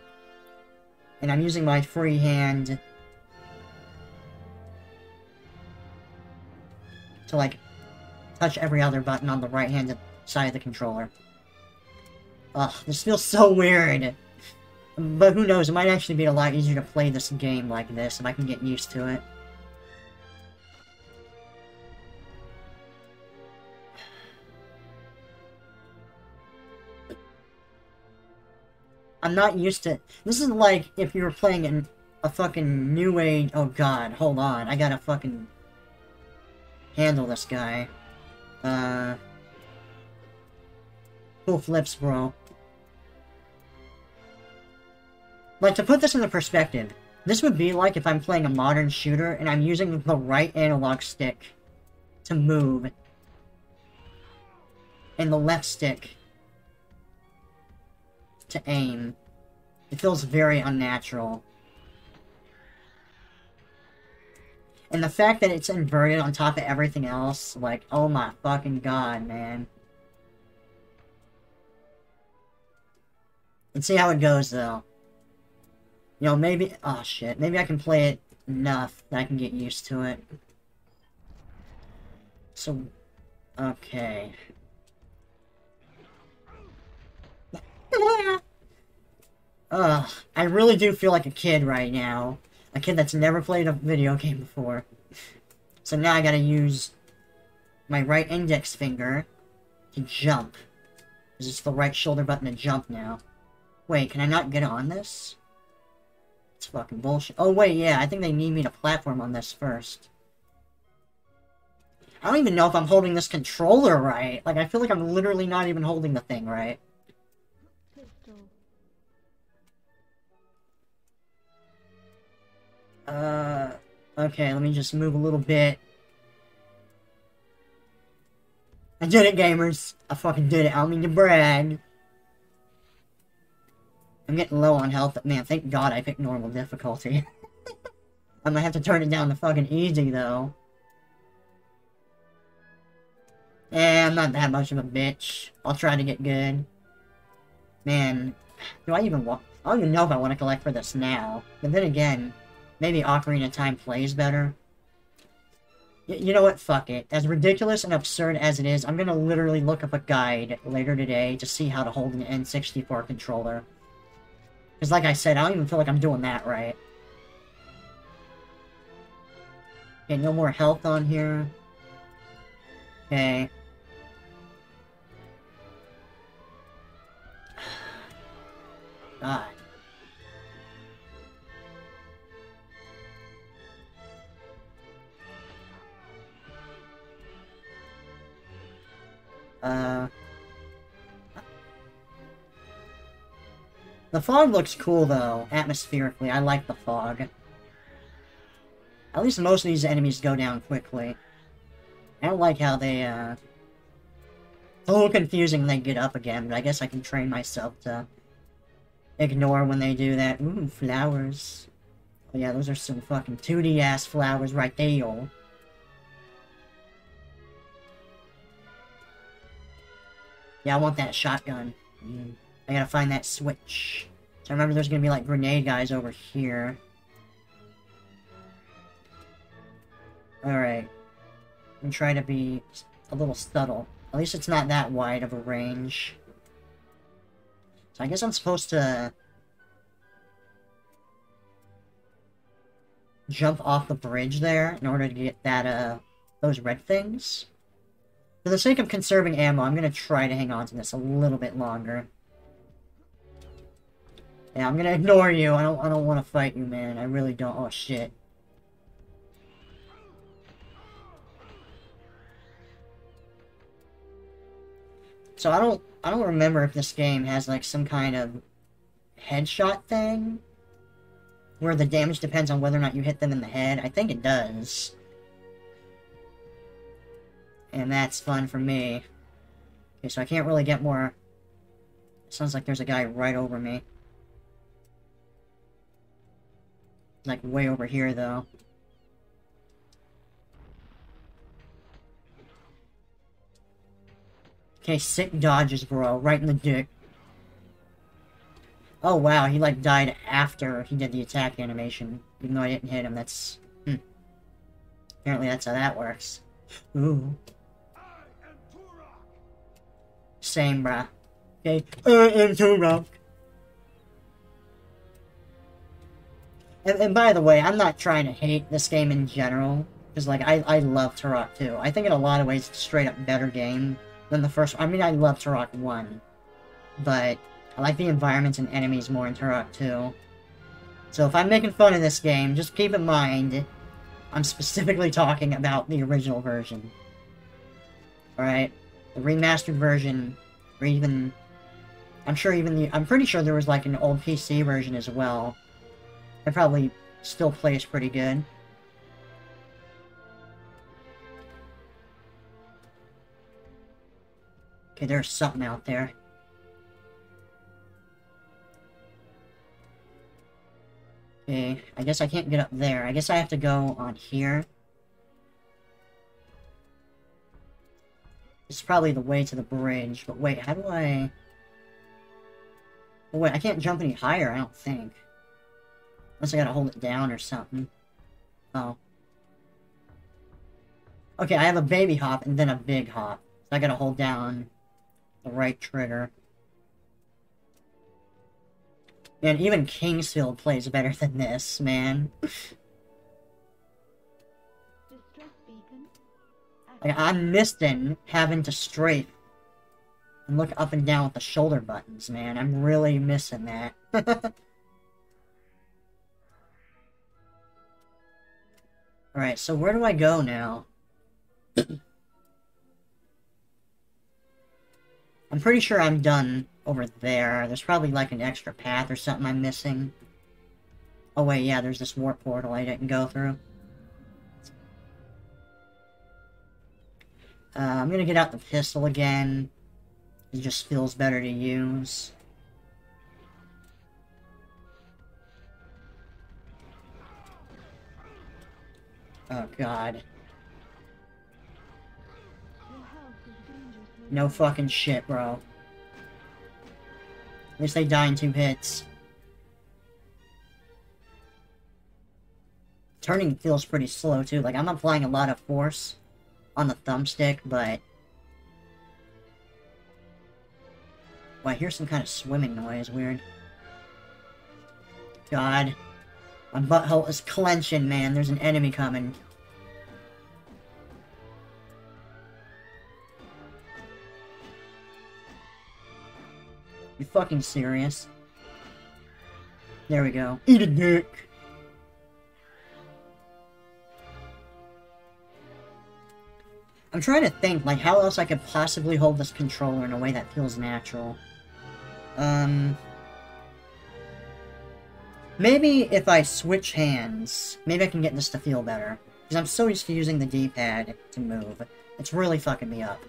And I'm using my free hand... to, like, touch every other button on the right-hand side of the controller. Ugh, this feels so weird. But who knows, it might actually be a lot easier to play this game like this if I can get used to it. I'm not used to... This is like if you were playing in a fucking new age... Oh god, hold on. I gotta fucking... handle this guy. Uh... Cool flips, bro. Like, to put this into perspective, this would be like if I'm playing a modern shooter and I'm using the right analog stick to move and the left stick to aim. It feels very unnatural. And the fact that it's inverted on top of everything else, like, oh my fucking god, man. Let's see how it goes, though. You know, maybe... Oh, shit. Maybe I can play it enough that I can get used to it. So... Okay. Ugh, I really do feel like a kid right now. A kid that's never played a video game before. So now I gotta use my right index finger to jump. Because it's the right shoulder button to jump now. Wait, can I not get on this? It's fucking bullshit. Oh, wait, yeah, I think they need me to platform on this first. I don't even know if I'm holding this controller right. Like, I feel like I'm literally not even holding the thing right. Uh, okay, let me just move a little bit. I did it, gamers. I fucking did it. I don't mean to brag. I'm getting low on health. Man, thank God I picked normal difficulty. I'm gonna have to turn it down to fucking easy, though. Eh, I'm not that much of a bitch. I'll try to get good. Man, do I even want... I don't even know if I want to collect for this now. But then again, maybe Ocarina Time plays better. Y you know what? Fuck it. As ridiculous and absurd as it is, I'm gonna literally look up a guide later today to see how to hold an N64 controller. Because like I said, I don't even feel like I'm doing that right. Okay, no more health on here. Okay. God. Uh... The fog looks cool, though, atmospherically. I like the fog. At least most of these enemies go down quickly. I don't like how they, uh... It's a little confusing when they get up again, but I guess I can train myself to ignore when they do that. Ooh, flowers. Oh yeah, those are some fucking 2D-ass flowers right there. Yeah, I want that shotgun. I gotta find that switch. So I remember there's gonna be like grenade guys over here. Alright. And try to be a little subtle. At least it's not that wide of a range. So I guess I'm supposed to... jump off the bridge there in order to get that, uh, those red things. For the sake of conserving ammo, I'm gonna try to hang on to this a little bit longer. Yeah, I'm gonna ignore you. I don't I don't wanna fight you, man. I really don't. Oh shit. So I don't I don't remember if this game has like some kind of headshot thing where the damage depends on whether or not you hit them in the head. I think it does. And that's fun for me. Okay, so I can't really get more... sounds like there's a guy right over me. Like, way over here, though. Okay, sick dodges, bro. Right in the dick. Oh, wow, he, like, died after he did the attack animation. Even though I didn't hit him, that's... Hmm. Apparently that's how that works. Ooh. Same, bruh. Okay, I am Turok. And, and by the way, I'm not trying to hate this game in general, because, like, I, I love Turok 2. I think in a lot of ways it's a straight-up better game than the first one. I mean, I love Turok 1, but I like the environments and enemies more in Turok 2. So if I'm making fun of this game, just keep in mind, I'm specifically talking about the original version. Alright? The remastered version, or even... I'm sure even the... I'm pretty sure there was like an old PC version as well. It probably still plays pretty good. Okay, there's something out there. Okay, I guess I can't get up there. I guess I have to go on here. Is probably the way to the bridge, but wait, how do I... Oh, wait, I can't jump any higher, I don't think. Unless I gotta hold it down or something. Oh. Okay, I have a baby hop and then a big hop. So I gotta hold down the right trigger. Man, even King's Field plays better than this, man. like, I'm missing having to strafe and look up and down with the shoulder buttons, man. I'm really missing that. Alright, so where do I go now? I'm pretty sure I'm done over there. There's probably like an extra path or something I'm missing. Oh wait, yeah, there's this warp portal I didn't go through. Uh, I'm gonna get out the pistol again. It just feels better to use. Oh god. No fucking shit, bro. At least they die in two hits. Turning feels pretty slow, too. Like, I'm applying a lot of force on the thumbstick, but... Well, I hear some kind of swimming noise. Weird. God. My butthole is clenching, man. There's an enemy coming. You fucking serious? There we go. Eat a dick! I'm trying to think, like, how else I could possibly hold this controller in a way that feels natural. Um... Maybe if I switch hands, maybe I can get this to feel better. Because I'm so used to using the D-pad to move. It's really fucking me up.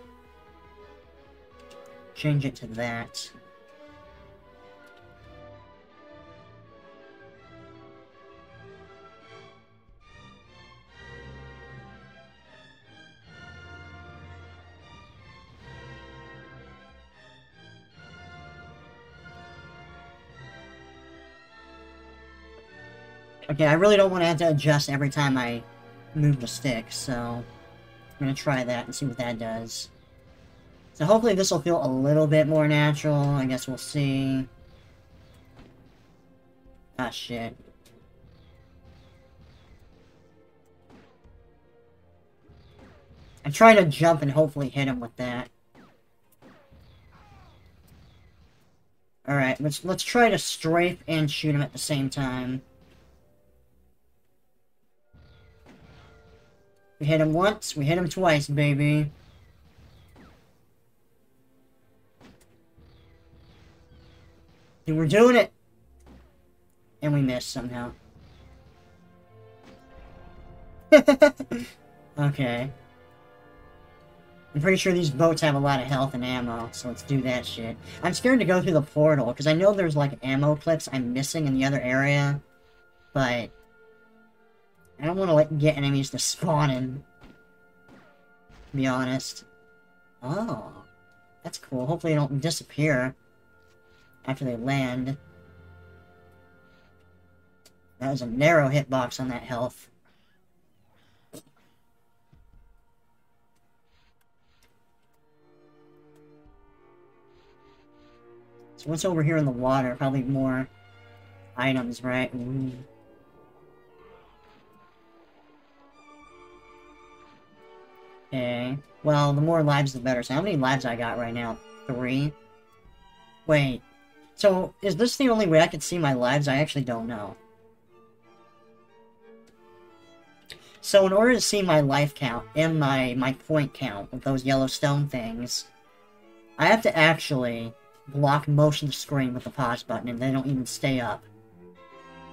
Change it to that. Okay, I really don't want to have to adjust every time I move the stick, so I'm gonna try that and see what that does. So hopefully this will feel a little bit more natural. I guess we'll see. Ah, shit. I'm trying to jump and hopefully hit him with that. Alright, let's let's try to strafe and shoot him at the same time. We hit him once, we hit him twice, baby. And we're doing it! And we missed somehow. okay. I'm pretty sure these boats have a lot of health and ammo, so let's do that shit. I'm scared to go through the portal, because I know there's, like, ammo clips I'm missing in the other area, but I don't want to like get enemies to spawn in. To be honest. Oh. That's cool. Hopefully they don't disappear after they land. That was a narrow hitbox on that health. So what's over here in the water? Probably more items, right? Ooh. Okay. Well, the more lives, the better. So how many lives I got right now? Three? Wait. So, is this the only way I can see my lives? I actually don't know. So, in order to see my life count and my, my point count with those yellow stone things, I have to actually block most of the screen with the pause button and they don't even stay up.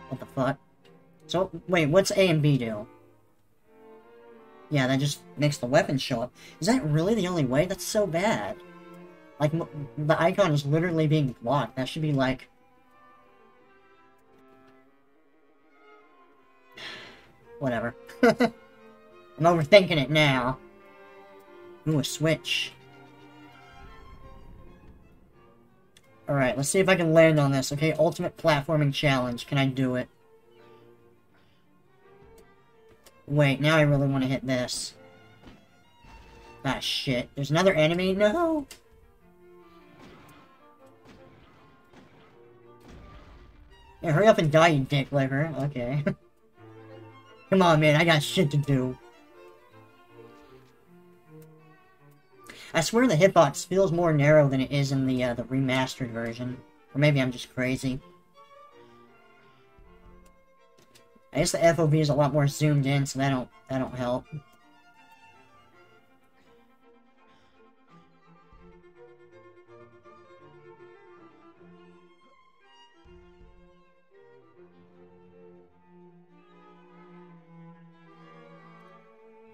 What the fuck? So, wait, what's A and B do? Yeah, that just makes the weapon show up. Is that really the only way? That's so bad. Like, the icon is literally being blocked. That should be like... Whatever. I'm overthinking it now. Ooh, a switch. Alright, let's see if I can land on this, okay? Ultimate Platforming Challenge. Can I do it? Wait, now I really want to hit this. Ah, shit. There's another enemy? No! Yeah, hurry up and die, you dick liver. Okay. Come on, man, I got shit to do. I swear the hitbox feels more narrow than it is in the, uh, the remastered version. Or maybe I'm just crazy. I guess the FOV is a lot more zoomed in, so that don't that don't help.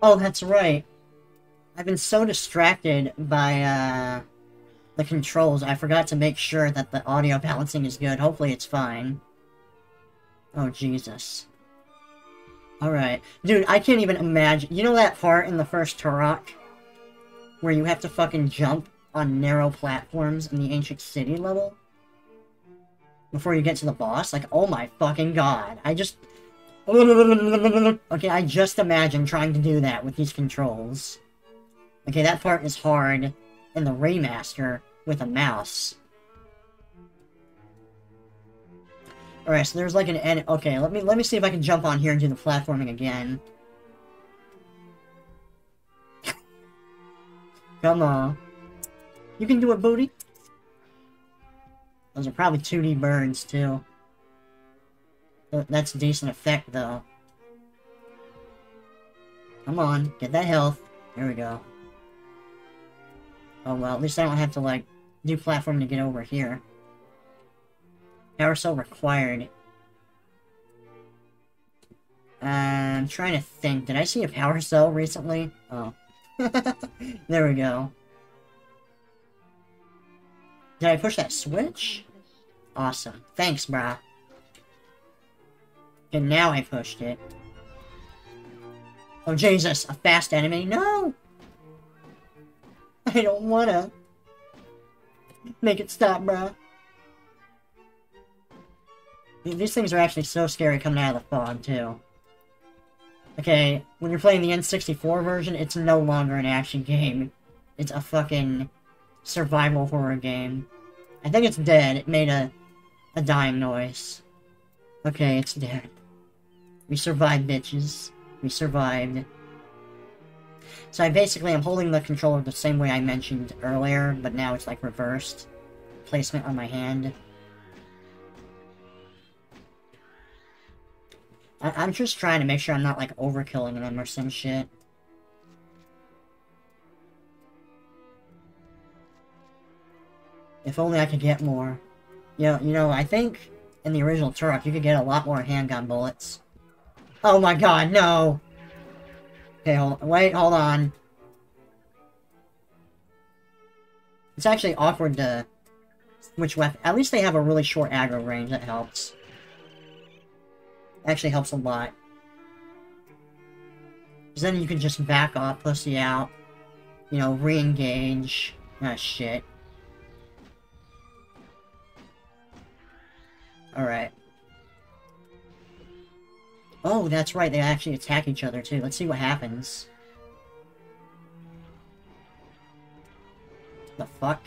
Oh, that's right. I've been so distracted by, uh, the controls, I forgot to make sure that the audio balancing is good. Hopefully it's fine. Oh, Jesus. Alright. Dude, I can't even imagine. You know that part in the first Turok? Where you have to fucking jump on narrow platforms in the Ancient City level? Before you get to the boss? Like, oh my fucking god. I just... Okay, I just imagine trying to do that with these controls. Okay, that part is hard in the remaster with a mouse. Alright, so there's like an end. Okay, let me let me see if I can jump on here and do the platforming again. Come on. You can do it, Bootie. Those are probably 2D burns, too. That's a decent effect, though. Come on, get that health. There we go. Oh well, at least I don't have to, like, do platform to get over here. Power cell required. Uh, I'm trying to think. Did I see a power cell recently? Oh. there we go. Did I push that switch? Awesome. Thanks, brah. And now I pushed it. Oh, Jesus. A fast enemy? No! I don't wanna. Make it stop, bruh. These things are actually so scary coming out of the fog, too. Okay, when you're playing the N64 version, it's no longer an action game. It's a fucking survival horror game. I think it's dead. It made a, a dying noise. Okay, it's dead. We survived, bitches. We survived. So I basically am holding the controller the same way I mentioned earlier, but now it's like reversed. Placement on my hand. I am just trying to make sure I'm not like overkilling them or some shit. If only I could get more. You know, you know, I think in the original Turok you could get a lot more handgun bullets. Oh my god, no! Okay, hold wait, hold on. It's actually awkward to switch weapon. At least they have a really short aggro range, that helps. Actually helps a lot. Because then you can just back off, pussy out. You know, re-engage. Ah, shit. Alright. Oh, that's right, they actually attack each other too. Let's see what happens. The fuck?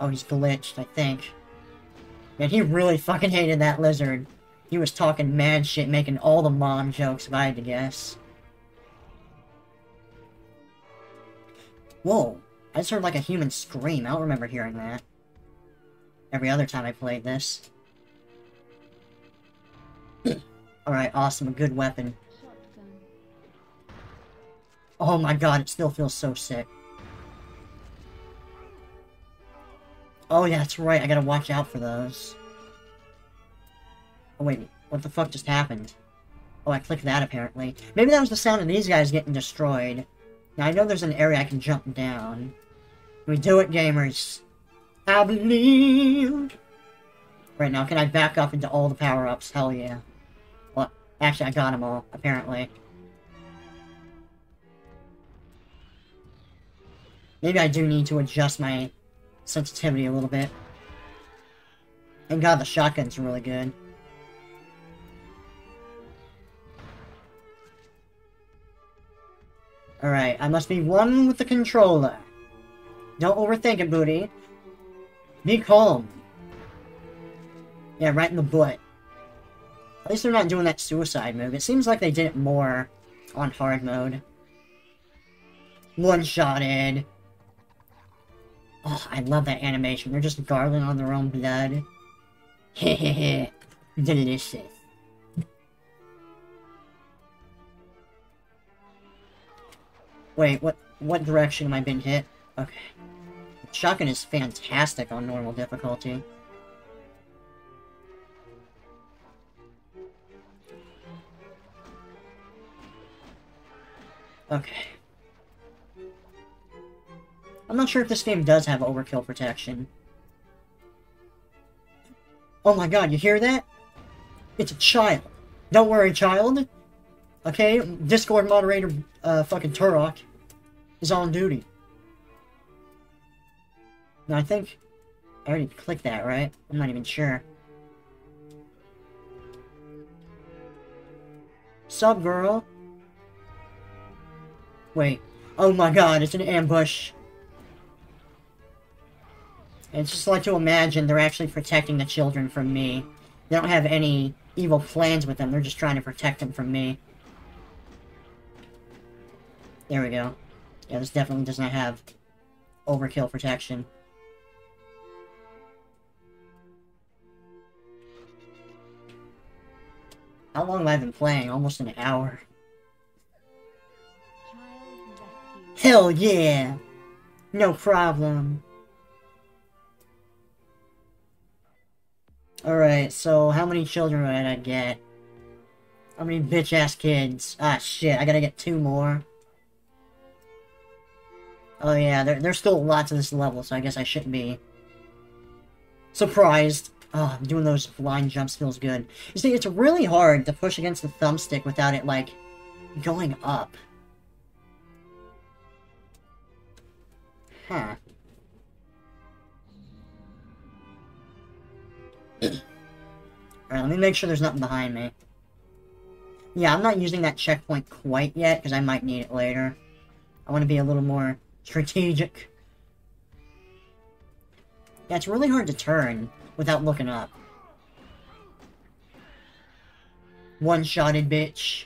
Oh, he's glitched, I think. Man, he really fucking hated that lizard. He was talking mad shit, making all the mom jokes, if I had to guess. Whoa, I just heard like a human scream. I don't remember hearing that. Every other time I played this. Alright, awesome, a good weapon. Oh my god, it still feels so sick. Oh yeah, that's right, I gotta watch out for those. Oh wait, what the fuck just happened? Oh, I clicked that apparently. Maybe that was the sound of these guys getting destroyed. Now I know there's an area I can jump down. We do it, gamers. I believe. Right now, can I back up into all the power-ups? Hell yeah. Well, actually, I got them all, apparently. Maybe I do need to adjust my sensitivity a little bit. And god, the shotgun's really good. Alright, I must be one with the controller. Don't overthink it, Bootie. Be calm. Yeah, right in the butt. At least they're not doing that suicide move. It seems like they did it more on hard mode. One-shotted. Oh, I love that animation. They're just gargling on their own blood. Hehehe. Delicious. Wait, what what direction am I being hit? Okay. Shotgun is fantastic on normal difficulty. Okay. I'm not sure if this game does have overkill protection. Oh my god, you hear that? It's a child. Don't worry, child. Okay, Discord moderator, uh, fucking Turok is on duty. Now, I think I already clicked that, right? I'm not even sure. Sub girl? Wait. Oh my god, it's an ambush. It's just like to imagine they're actually protecting the children from me. They don't have any evil plans with them, they're just trying to protect them from me. There we go. Yeah, this definitely does not have overkill protection. How long have I been playing? Almost an hour. Hell yeah! No problem. Alright, so how many children did I get? How many bitch-ass kids? Ah, shit, I gotta get two more. Oh yeah, there, there's still lots of this level, so I guess I shouldn't be surprised. Oh, doing those blind jumps feels good. You see, it's really hard to push against the thumbstick without it, like, going up. Huh. Alright, let me make sure there's nothing behind me. Yeah, I'm not using that checkpoint quite yet, because I might need it later. I want to be a little more strategic. Yeah, it's really hard to turn without looking up. One-shotted bitch.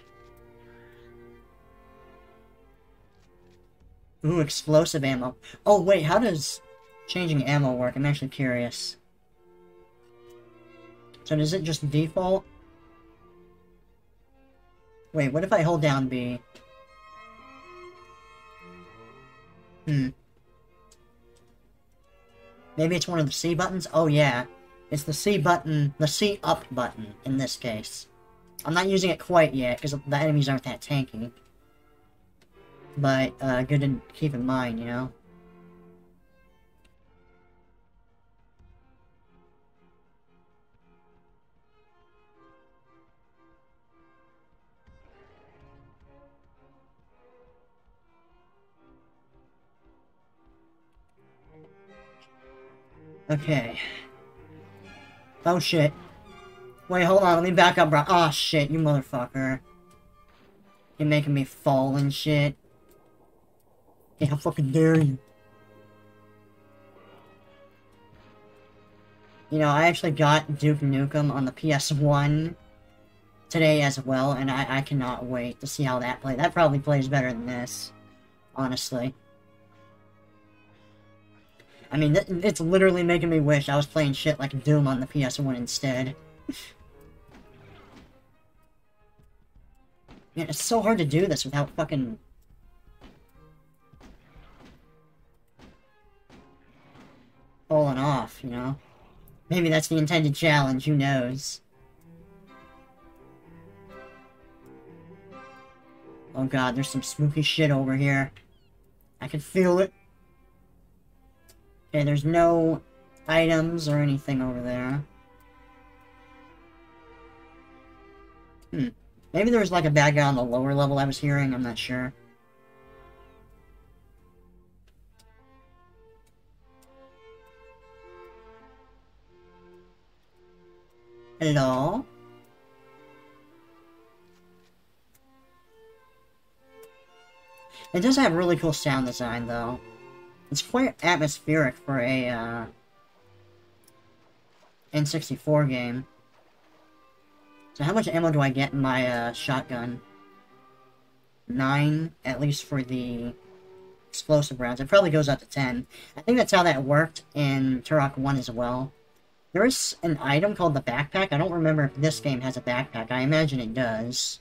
Ooh, explosive ammo. Oh, wait, how does changing ammo work? I'm actually curious. So does it just default? Wait, what if I hold down B? Hmm. Maybe it's one of the C buttons? Oh yeah. It's the C button, the C up button, in this case. I'm not using it quite yet, because the enemies aren't that tanky. But, uh, good to keep in mind, you know? Okay. Oh shit. Wait, hold on, let me back up, bro. Oh shit, you motherfucker. You're making me fall and shit. Hey, how fucking dare you? You know, I actually got Duke Nukem on the PS1 today as well, and I, I cannot wait to see how that plays. That probably plays better than this, honestly. I mean, it's literally making me wish I was playing shit like Doom on the PS1 instead. Man, it's so hard to do this without fucking... falling off, you know? Maybe that's the intended challenge, who knows? Oh god, there's some spooky shit over here. I can feel it. Okay, there's no items or anything over there. Hmm. Maybe there was like a bad guy on the lower level I was hearing, I'm not sure. Hello? It does have really cool sound design, though. It's quite atmospheric for a, uh, N64 game. So how much ammo do I get in my, uh, shotgun? Nine, at least for the explosive rounds. It probably goes up to 10. I think that's how that worked in Turok 1 as well. There is an item called the backpack. I don't remember if this game has a backpack. I imagine it does.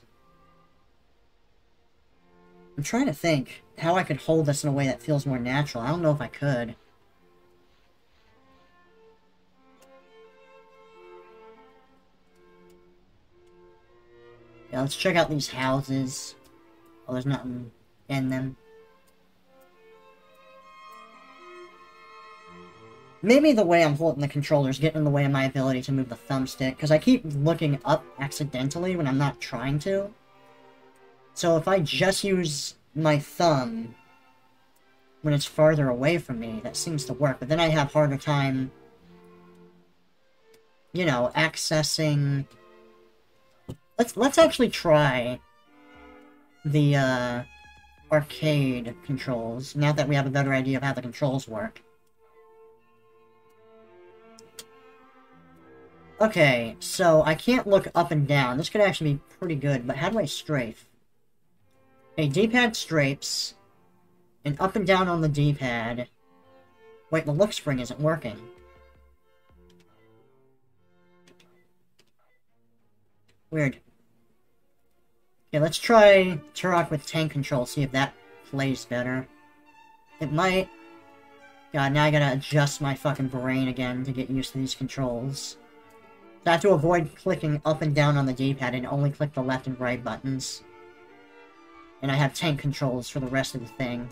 I'm trying to think how I could hold this in a way that feels more natural. I don't know if I could. Yeah, let's check out these houses. Oh, there's nothing in them. Maybe the way I'm holding the controller is getting in the way of my ability to move the thumbstick, because I keep looking up accidentally when I'm not trying to. So if I just use my thumb when it's farther away from me, that seems to work. But then I have harder time, you know, accessing... Let's, let's actually try the, uh, arcade controls, now that we have a better idea of how the controls work. Okay, so I can't look up and down. This could actually be pretty good, but how do I strafe? A D-pad strapes, and up and down on the D-pad. Wait, the look spring isn't working. Weird. Okay, let's try Turok with tank control, see if that plays better. It might... God, now I gotta adjust my fucking brain again to get used to these controls. I have to avoid clicking up and down on the D-pad and only click the left and right buttons. And I have tank controls for the rest of the thing.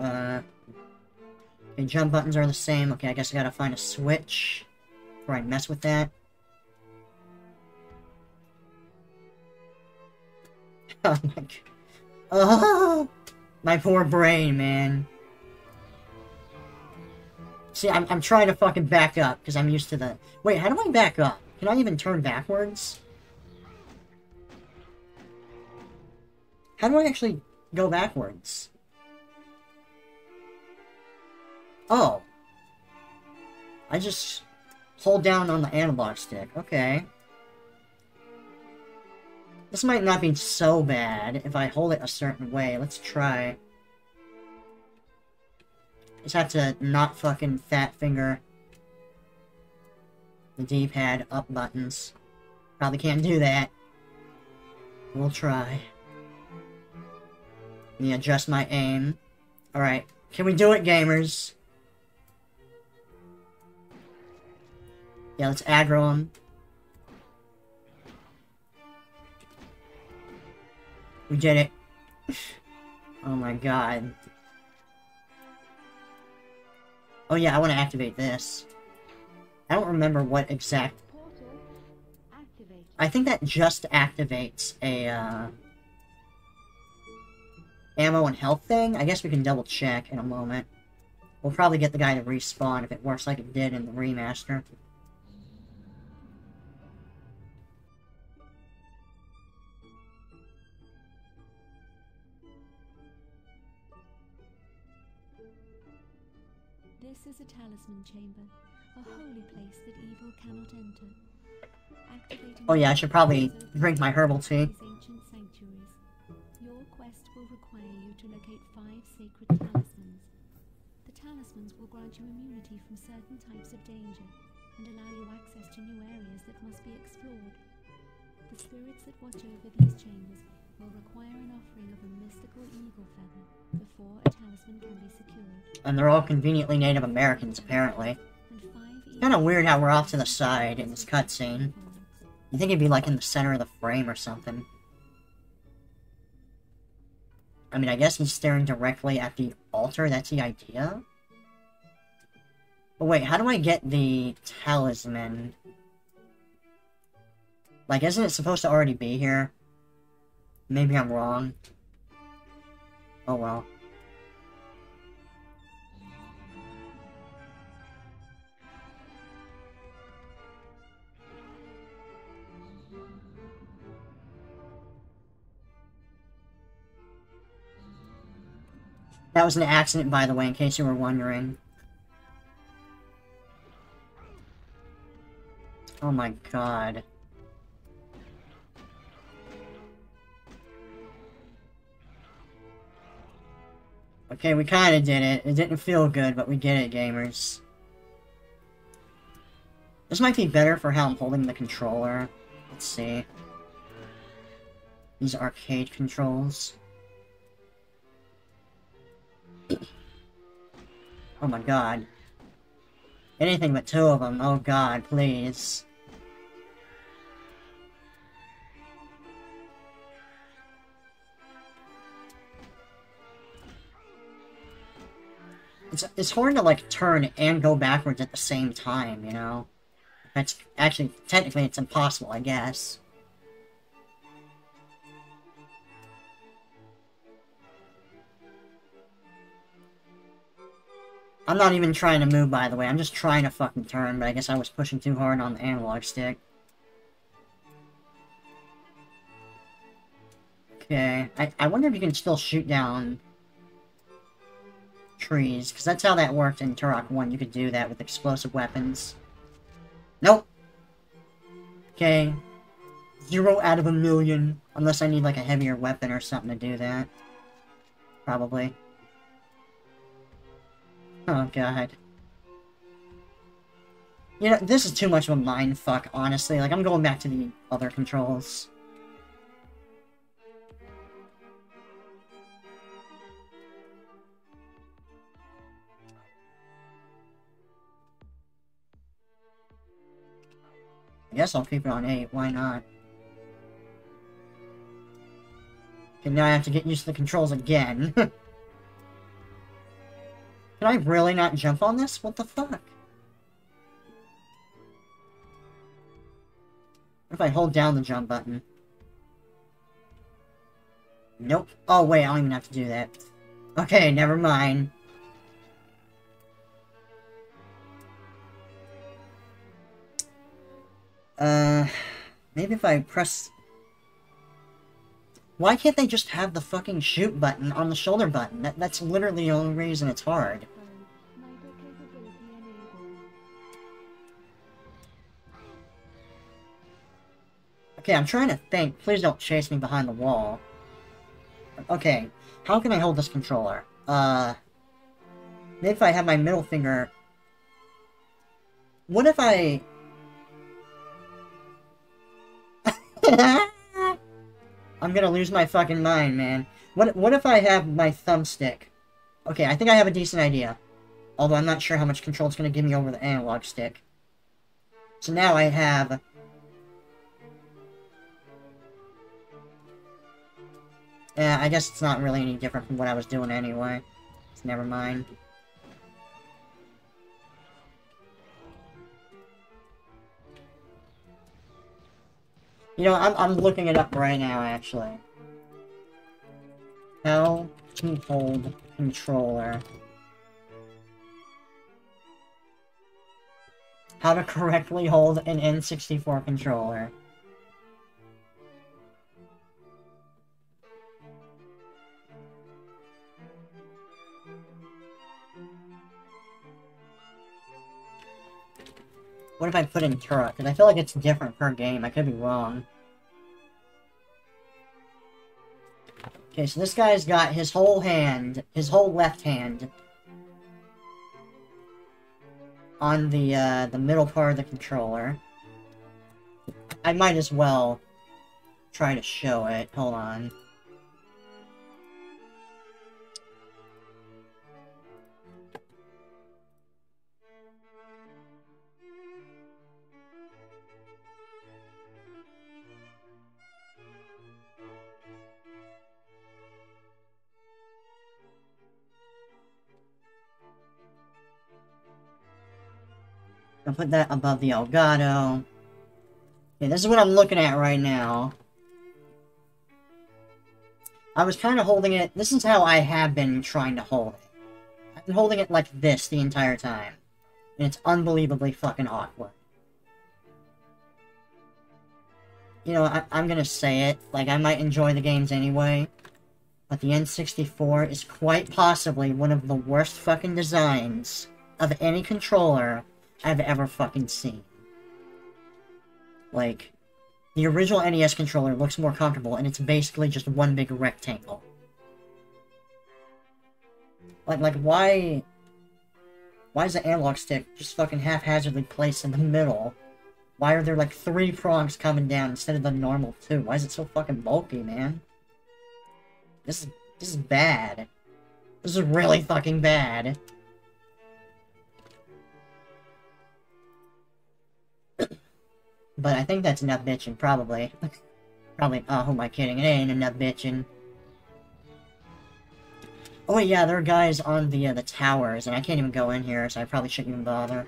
Uh... Okay, jump buttons are the same. Okay, I guess I gotta find a switch before I mess with that. Oh my god. Oh, my poor brain, man. See, I'm, I'm trying to fucking back up, because I'm used to the... Wait, how do I back up? Can I even turn backwards? How do I actually go backwards? Oh. I just hold down on the analog stick. Okay. This might not be so bad if I hold it a certain way. Let's try. Just have to not fucking fat finger the D-pad up buttons. Probably can't do that. We'll try. Let me adjust my aim. Alright. Can we do it, gamers? Yeah, let's aggro him. We did it. oh my god. Oh yeah, I want to activate this. I don't remember what exact... I think that just activates a, uh... Ammo and health thing? I guess we can double check in a moment. We'll probably get the guy to respawn if it works like it did in the remaster. This is a talisman chamber, a holy place that evil cannot enter. Activating Oh yeah, I should probably drink my herbal tea. Your quest will require you to locate five sacred talismans. The talismans will grant you immunity from certain types of danger and allow you access to new areas that must be explored. The spirits that watch over these chambers will require an offering of a mystical eagle feather before a talisman can be secured. And they're all conveniently Native Americans, apparently. Five Kinda weird how we're off to the side in this cutscene. You think it'd be like in the center of the frame or something. I mean, I guess he's staring directly at the altar, that's the idea? But wait, how do I get the talisman? Like, isn't it supposed to already be here? Maybe I'm wrong. Oh well. That was an accident, by the way, in case you were wondering. Oh my god. Okay, we kinda did it. It didn't feel good, but we did it, gamers. This might be better for how I'm holding the controller. Let's see. These arcade controls. Oh my god. Anything but two of them. Oh god, please. It's, it's hard to, like, turn and go backwards at the same time, you know? That's actually, technically, it's impossible, I guess. I'm not even trying to move, by the way. I'm just trying to fucking turn, but I guess I was pushing too hard on the analog stick. Okay. I, I wonder if you can still shoot down trees, because that's how that worked in Turok 1. You could do that with explosive weapons. Nope. Okay. Zero out of a million. Unless I need, like, a heavier weapon or something to do that. Probably. Oh, God. You know, this is too much of a mind fuck, honestly. Like, I'm going back to the other controls. I guess I'll keep it on 8, why not? Okay, now I have to get used to the controls again. Can I really not jump on this? What the fuck? If I hold down the jump button? Nope. Oh, wait, I don't even have to do that. Okay, never mind. Uh, maybe if I press... Why can't they just have the fucking shoot button on the shoulder button? That, that's literally the only reason it's hard. Okay, I'm trying to think. Please don't chase me behind the wall. Okay, how can I hold this controller? Uh, maybe if I have my middle finger... What if I... I'm gonna lose my fucking mind, man. What, what if I have my thumbstick? Okay, I think I have a decent idea. Although I'm not sure how much control it's gonna give me over the analog stick. So now I have... Yeah, I guess it's not really any different from what I was doing anyway. So never mind. You know, I'm, I'm looking it up right now, actually. How to hold controller. How to correctly hold an N64 controller. What if I put in Turok? Because I feel like it's different per game. I could be wrong. Okay, so this guy's got his whole hand, his whole left hand, on the, uh, the middle part of the controller. I might as well try to show it. Hold on. Put that above the Elgato. Okay, this is what I'm looking at right now. I was kind of holding it... This is how I have been trying to hold it. I've been holding it like this the entire time. And it's unbelievably fucking awkward. You know, I, I'm gonna say it. Like, I might enjoy the games anyway. But the N64 is quite possibly one of the worst fucking designs of any controller I've ever fucking seen. Like, the original NES controller looks more comfortable, and it's basically just one big rectangle. Like, like, why... Why is the analog stick just fucking haphazardly placed in the middle? Why are there, like, three prongs coming down instead of the normal two? Why is it so fucking bulky, man? This is... This is bad. This is really fucking bad. But I think that's enough bitching, probably. probably, oh, who am I kidding? It ain't enough bitching. Oh yeah, there are guys on the uh, the towers, and I can't even go in here, so I probably shouldn't even bother.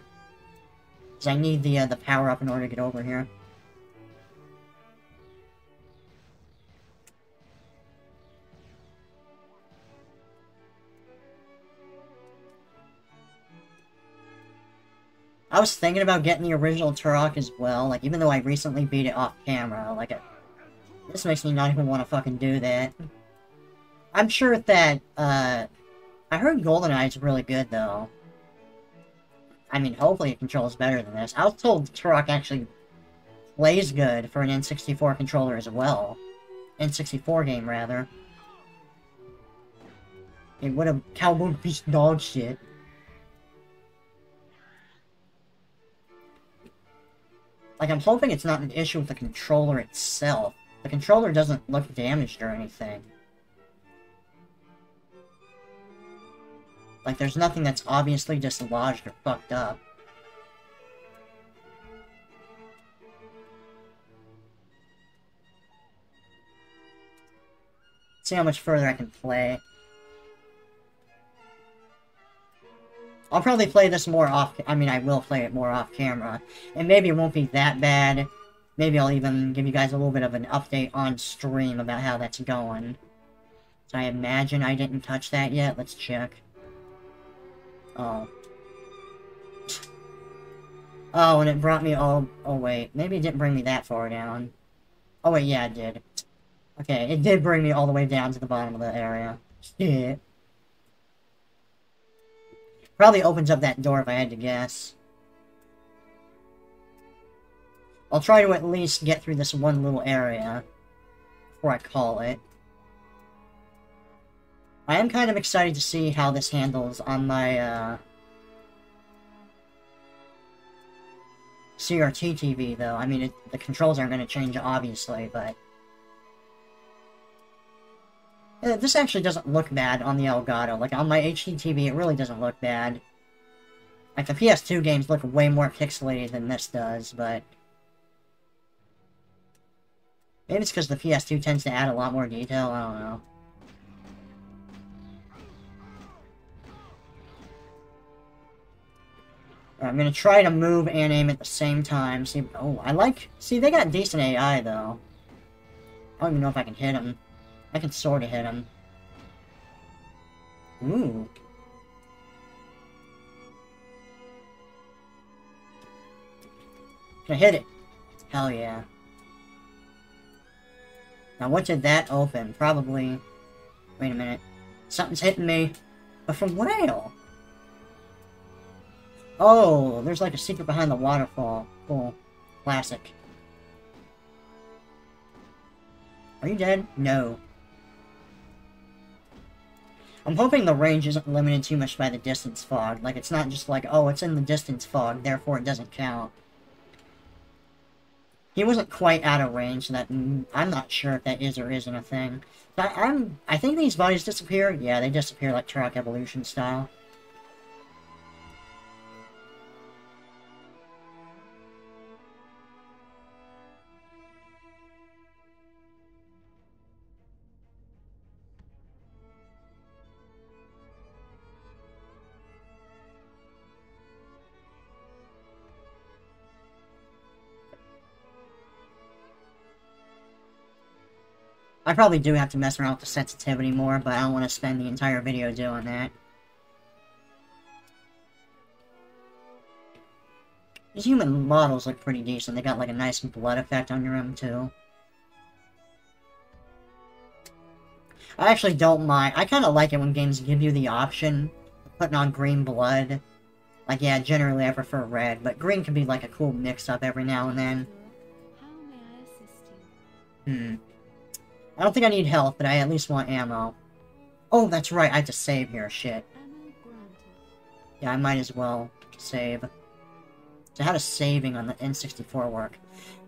Because I need the, uh, the power up in order to get over here. I was thinking about getting the original Turok as well, like, even though I recently beat it off camera, like, it, this makes me not even want to fucking do that. I'm sure that, uh, I heard GoldenEye is really good, though. I mean, hopefully it controls better than this. I was told Turok actually plays good for an N64 controller as well. N64 game, rather. It would have cowboy piece dog shit. Like, I'm hoping it's not an issue with the controller itself. The controller doesn't look damaged or anything. Like, there's nothing that's obviously dislodged or fucked up. See how much further I can play. I'll probably play this more off... I mean, I will play it more off camera. And maybe it won't be that bad. Maybe I'll even give you guys a little bit of an update on stream about how that's going. So I imagine I didn't touch that yet. Let's check. Oh. Oh, and it brought me all... Oh, wait. Maybe it didn't bring me that far down. Oh, wait, yeah, it did. Okay, it did bring me all the way down to the bottom of the area. Shit. Probably opens up that door if I had to guess. I'll try to at least get through this one little area before I call it. I am kind of excited to see how this handles on my, uh... CRT TV, though. I mean, it, the controls aren't going to change, obviously, but... Uh, this actually doesn't look bad on the Elgato. Like, on my HD TV, it really doesn't look bad. Like, the PS2 games look way more pixelated than this does, but... Maybe it's because the PS2 tends to add a lot more detail, I don't know. I'm gonna try to move and aim at the same time. See, oh, I like... See, they got decent AI, though. I don't even know if I can hit him. I can sort of hit him. Ooh. Can I hit it? Hell yeah. Now, what did that open? Probably... Wait a minute. Something's hitting me. But from whale! Oh, there's like a secret behind the waterfall. Cool. Classic. Are you dead? No. I'm hoping the range isn't limited too much by the distance fog. Like, it's not just like, oh, it's in the distance fog, therefore it doesn't count. He wasn't quite out of range, so that mm, I'm not sure if that is or isn't a thing. But I'm, I think these bodies disappear. Yeah, they disappear like Turok Evolution style. I probably do have to mess around with the sensitivity more, but I don't want to spend the entire video doing that. These human models look pretty decent. They got like a nice blood effect under them too. I actually don't mind. I kind of like it when games give you the option of putting on green blood. Like, yeah, generally I prefer red, but green can be like a cool mix-up every now and then. Hmm. I don't think I need health, but I at least want ammo. Oh, that's right, I have to save here, shit. Yeah, I might as well save. So how does saving on the N64 work?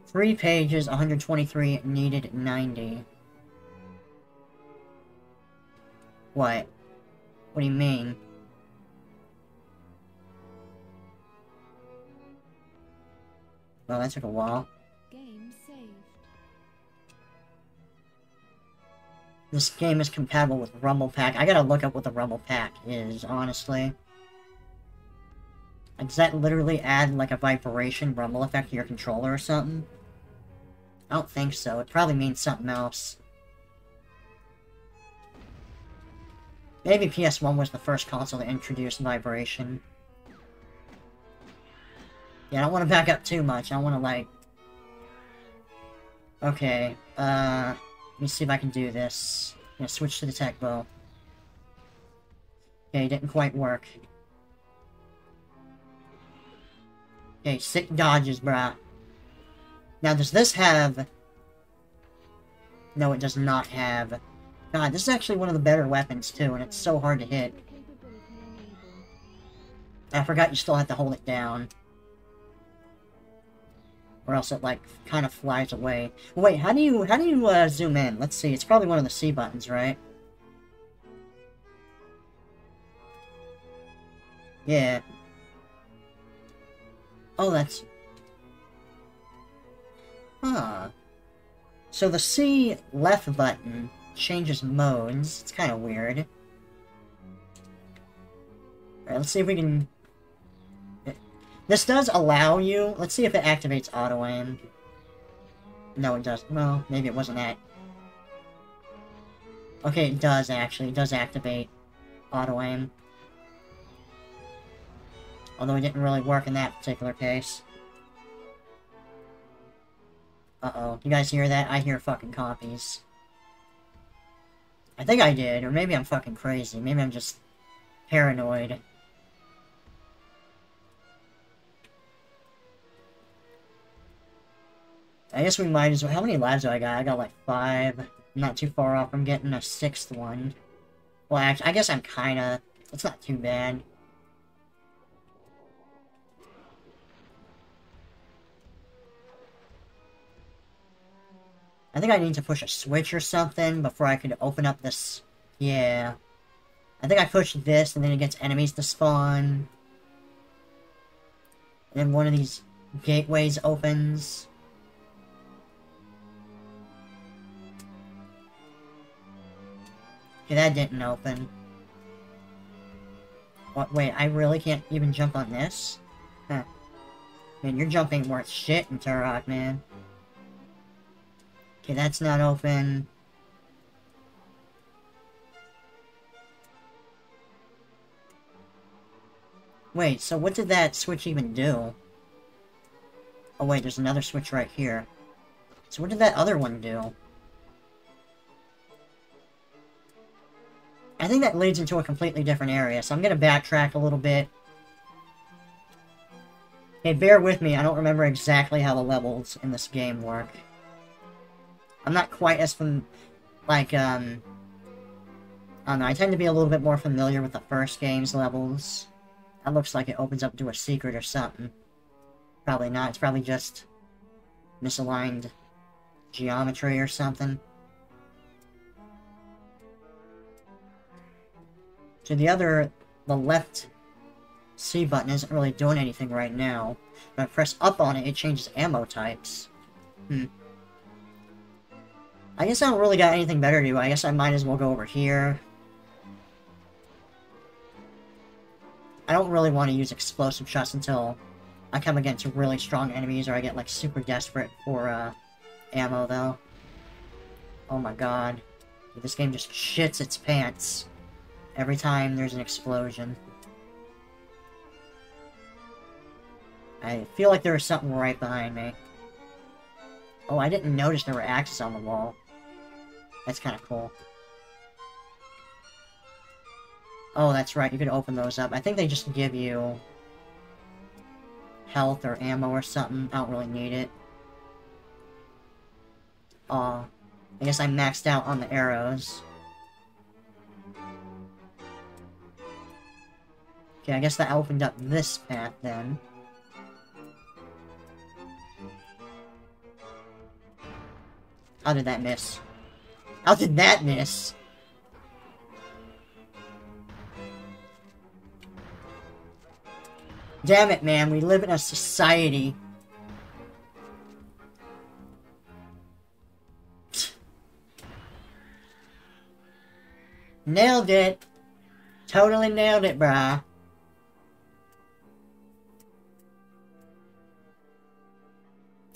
Three pages, 123, needed 90. What? What do you mean? Well, that took a while. This game is compatible with Rumble Pack. I gotta look up what the Rumble Pack is, honestly. Does that literally add, like, a vibration rumble effect to your controller or something? I don't think so. It probably means something else. Maybe PS1 was the first console to introduce vibration. Yeah, I don't want to back up too much. I want to, like... Okay, uh... Let me see if I can do this. I'm gonna switch to the tech bow. Okay, didn't quite work. Okay, sick dodges, brah. Now, does this have... No, it does not have... God, this is actually one of the better weapons, too, and it's so hard to hit. I forgot you still have to hold it down. Or else it, like, kind of flies away. Wait, how do you, how do you, uh, zoom in? Let's see, it's probably one of the C buttons, right? Yeah. Oh, that's... Huh. So the C left button changes modes. It's kind of weird. Alright, let's see if we can... This does allow you... Let's see if it activates auto-aim. No, it does. Well, maybe it wasn't that. Okay, it does, actually. It does activate auto-aim. Although it didn't really work in that particular case. Uh-oh. You guys hear that? I hear fucking copies. I think I did, or maybe I'm fucking crazy. Maybe I'm just paranoid. I guess we might as well. How many lives do I got? I got like five. I'm not too far off from getting a sixth one. Well, actually, I guess I'm kinda... It's not too bad. I think I need to push a switch or something before I could open up this... Yeah. I think I pushed this and then it gets enemies to spawn. And then one of these gateways opens. Okay, that didn't open. What, wait, I really can't even jump on this? Huh. Man, you're jumping worth shit in Turok, man. Okay, that's not open. Wait, so what did that switch even do? Oh wait, there's another switch right here. So what did that other one do? I think that leads into a completely different area, so I'm gonna backtrack a little bit. Hey, bear with me, I don't remember exactly how the levels in this game work. I'm not quite as from like um I don't know, I tend to be a little bit more familiar with the first game's levels. That looks like it opens up to a secret or something. Probably not, it's probably just misaligned geometry or something. So the other, the left C button isn't really doing anything right now. When I press up on it, it changes ammo types. Hmm. I guess I don't really got anything better to do. I guess I might as well go over here. I don't really want to use explosive shots until I come against really strong enemies or I get like super desperate for uh, ammo though. Oh my god. This game just shits its pants every time there's an explosion. I feel like there was something right behind me. Oh, I didn't notice there were axes on the wall. That's kind of cool. Oh, that's right, you could open those up. I think they just give you health or ammo or something. I don't really need it. Aw. Uh, I guess I maxed out on the arrows. Okay, I guess that opened up this path then. How did that miss? How did that miss? Damn it, man. We live in a society. Nailed it. Totally nailed it, brah.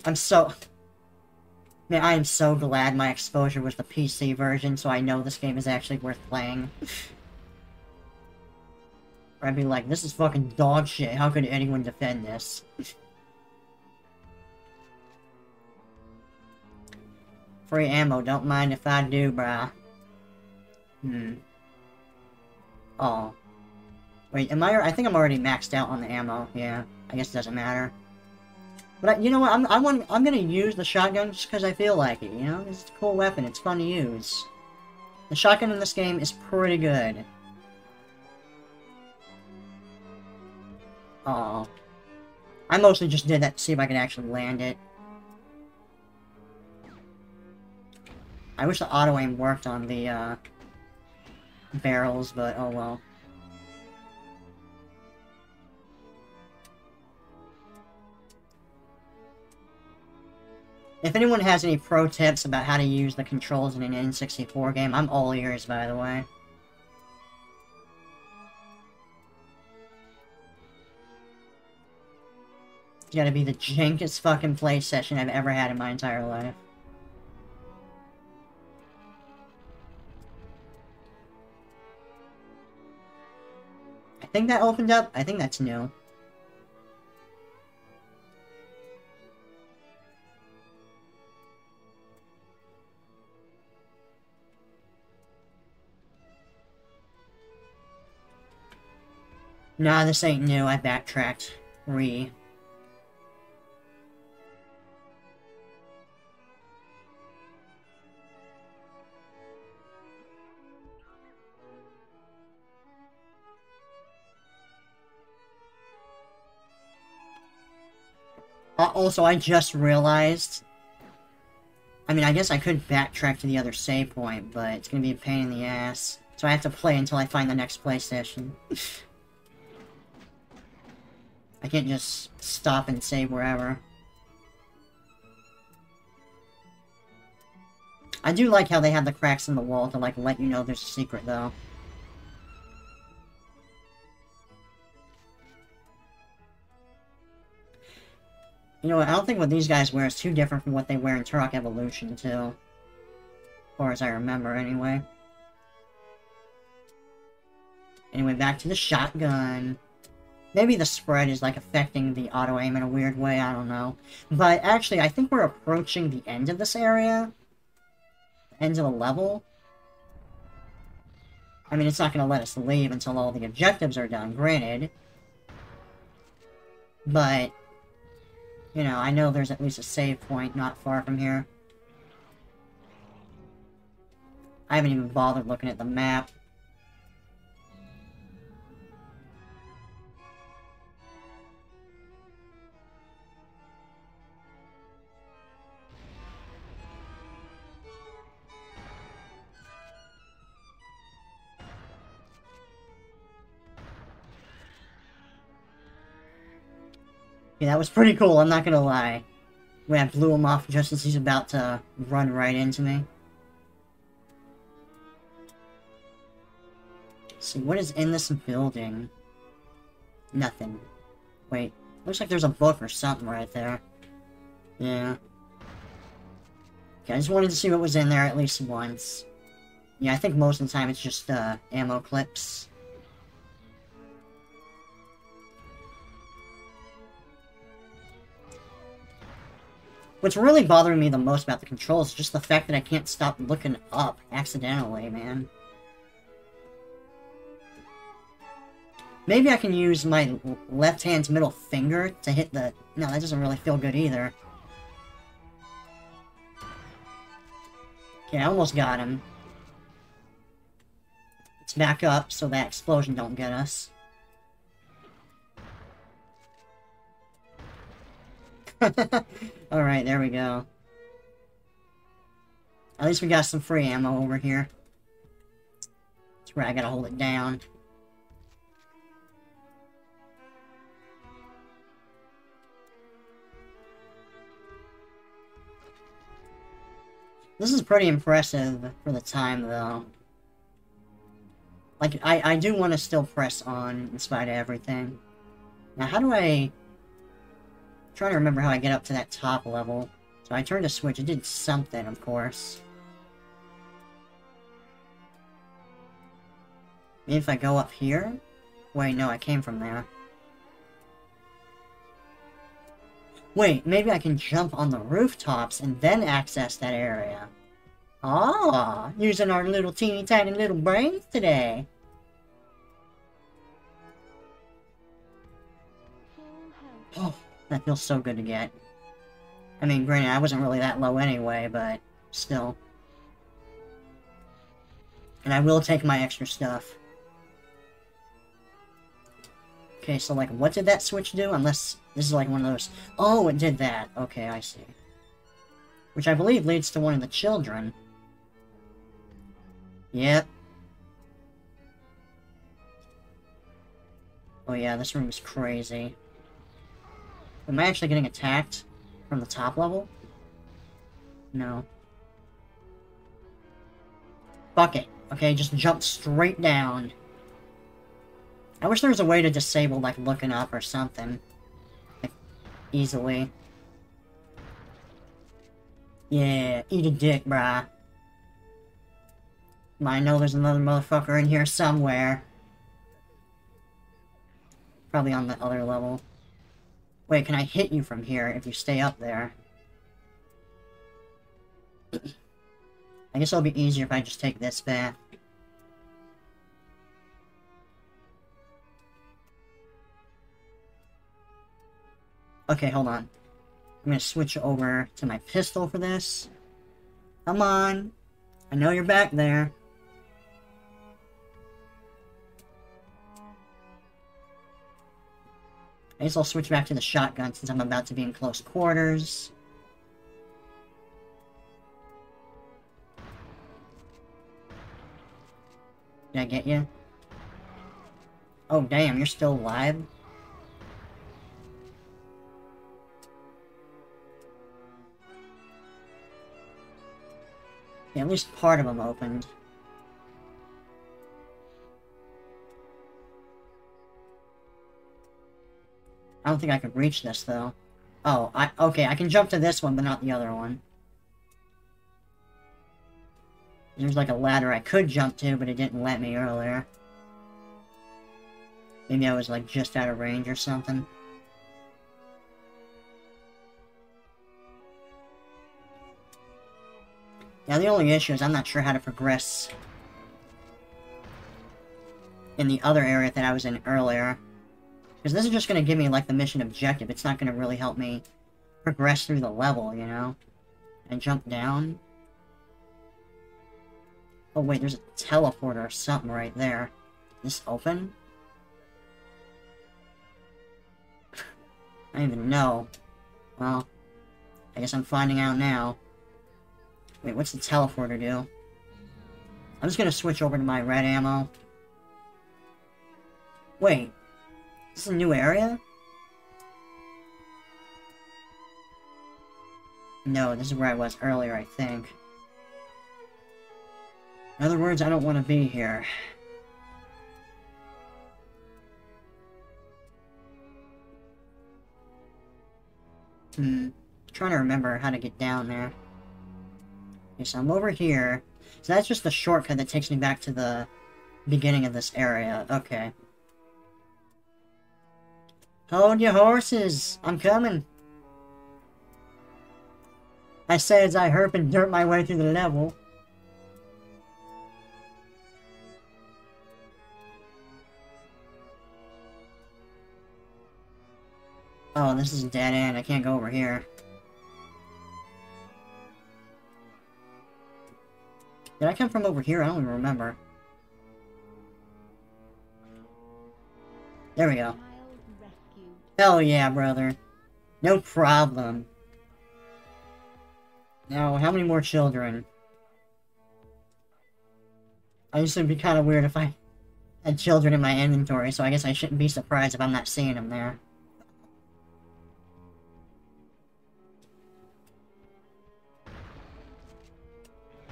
I'm so... Man, I am so glad my exposure was the PC version, so I know this game is actually worth playing. I'd be like, this is fucking dog shit, how could anyone defend this? Free ammo, don't mind if I do, brah. Hmm. Oh. Wait, am I- I think I'm already maxed out on the ammo, yeah. I guess it doesn't matter. But you know what? I'm I want I'm gonna use the shotgun just because I feel like it. You know, it's a cool weapon. It's fun to use. The shotgun in this game is pretty good. Oh, I mostly just did that to see if I could actually land it. I wish the auto aim worked on the uh, barrels, but oh well. If anyone has any pro tips about how to use the controls in an N64 game, I'm all ears, by the way. It's gotta be the jankest fucking play session I've ever had in my entire life. I think that opened up. I think that's new. Nah, this ain't new. I backtracked. Re. Uh, also, I just realized... I mean, I guess I could backtrack to the other save point, but it's gonna be a pain in the ass. So I have to play until I find the next PlayStation. I can't just stop and save wherever. I do like how they have the cracks in the wall to, like, let you know there's a secret, though. You know I don't think what these guys wear is too different from what they wear in Turok Evolution, too. As far as I remember, anyway. Anyway, back to the shotgun. Maybe the spread is, like, affecting the auto-aim in a weird way, I don't know. But, actually, I think we're approaching the end of this area. The end of the level. I mean, it's not going to let us leave until all the objectives are done, granted. But, you know, I know there's at least a save point not far from here. I haven't even bothered looking at the map. Yeah, that was pretty cool, I'm not gonna lie. When I blew him off just as he's about to run right into me. See, what is in this building? Nothing. Wait, looks like there's a book or something right there. Yeah. Okay, I just wanted to see what was in there at least once. Yeah, I think most of the time it's just, uh, ammo clips. What's really bothering me the most about the controls is just the fact that I can't stop looking up accidentally, man. Maybe I can use my left hand's middle finger to hit the... No, that doesn't really feel good either. Okay, I almost got him. Let's back up so that explosion don't get us. Alright, there we go. At least we got some free ammo over here. That's where I gotta hold it down. This is pretty impressive for the time, though. Like, I, I do want to still press on in spite of everything. Now, how do I trying to remember how I get up to that top level. So I turned a switch. It did something, of course. Maybe if I go up here? Wait, no, I came from there. Wait, maybe I can jump on the rooftops and then access that area. Ah, using our little teeny tiny little brains today. Oh. That feels so good to get. I mean, granted, I wasn't really that low anyway, but still. And I will take my extra stuff. Okay, so, like, what did that switch do? Unless this is, like, one of those... Oh, it did that. Okay, I see. Which I believe leads to one of the children. Yep. Oh yeah, this room is crazy. Am I actually getting attacked from the top level? No. Fuck it. Okay, just jump straight down. I wish there was a way to disable, like, looking up or something. Like, easily. Yeah, eat a dick, brah. I know there's another motherfucker in here somewhere. Probably on the other level. Wait, can I hit you from here if you stay up there? I guess it'll be easier if I just take this path. Okay, hold on. I'm gonna switch over to my pistol for this. Come on. I know you're back there. I guess I'll switch back to the shotgun since I'm about to be in close quarters. Did I get you? Oh, damn, you're still alive? Yeah, at least part of them opened. I don't think I could reach this, though. Oh, I okay, I can jump to this one, but not the other one. There's like a ladder I could jump to, but it didn't let me earlier. Maybe I was like just out of range or something. Now the only issue is I'm not sure how to progress in the other area that I was in earlier. Because this is just going to give me, like, the mission objective. It's not going to really help me progress through the level, you know? And jump down. Oh, wait, there's a teleporter or something right there. Is this open? I don't even know. Well, I guess I'm finding out now. Wait, what's the teleporter do? I'm just gonna switch over to my red ammo. Wait, this is a new area? No, this is where I was earlier, I think. In other words, I don't want to be here. Hmm. trying to remember how to get down there. Okay, so I'm over here. So that's just the shortcut that takes me back to the beginning of this area. Okay. Hold your horses! I'm coming! I say as I herp and dirt my way through the level. Oh, this is a dead end. I can't go over here. Did I come from over here? I don't even remember. There we go. Hell yeah, brother. No problem. Now, how many more children? I used to be kind of weird if I had children in my inventory, so I guess I shouldn't be surprised if I'm not seeing them there.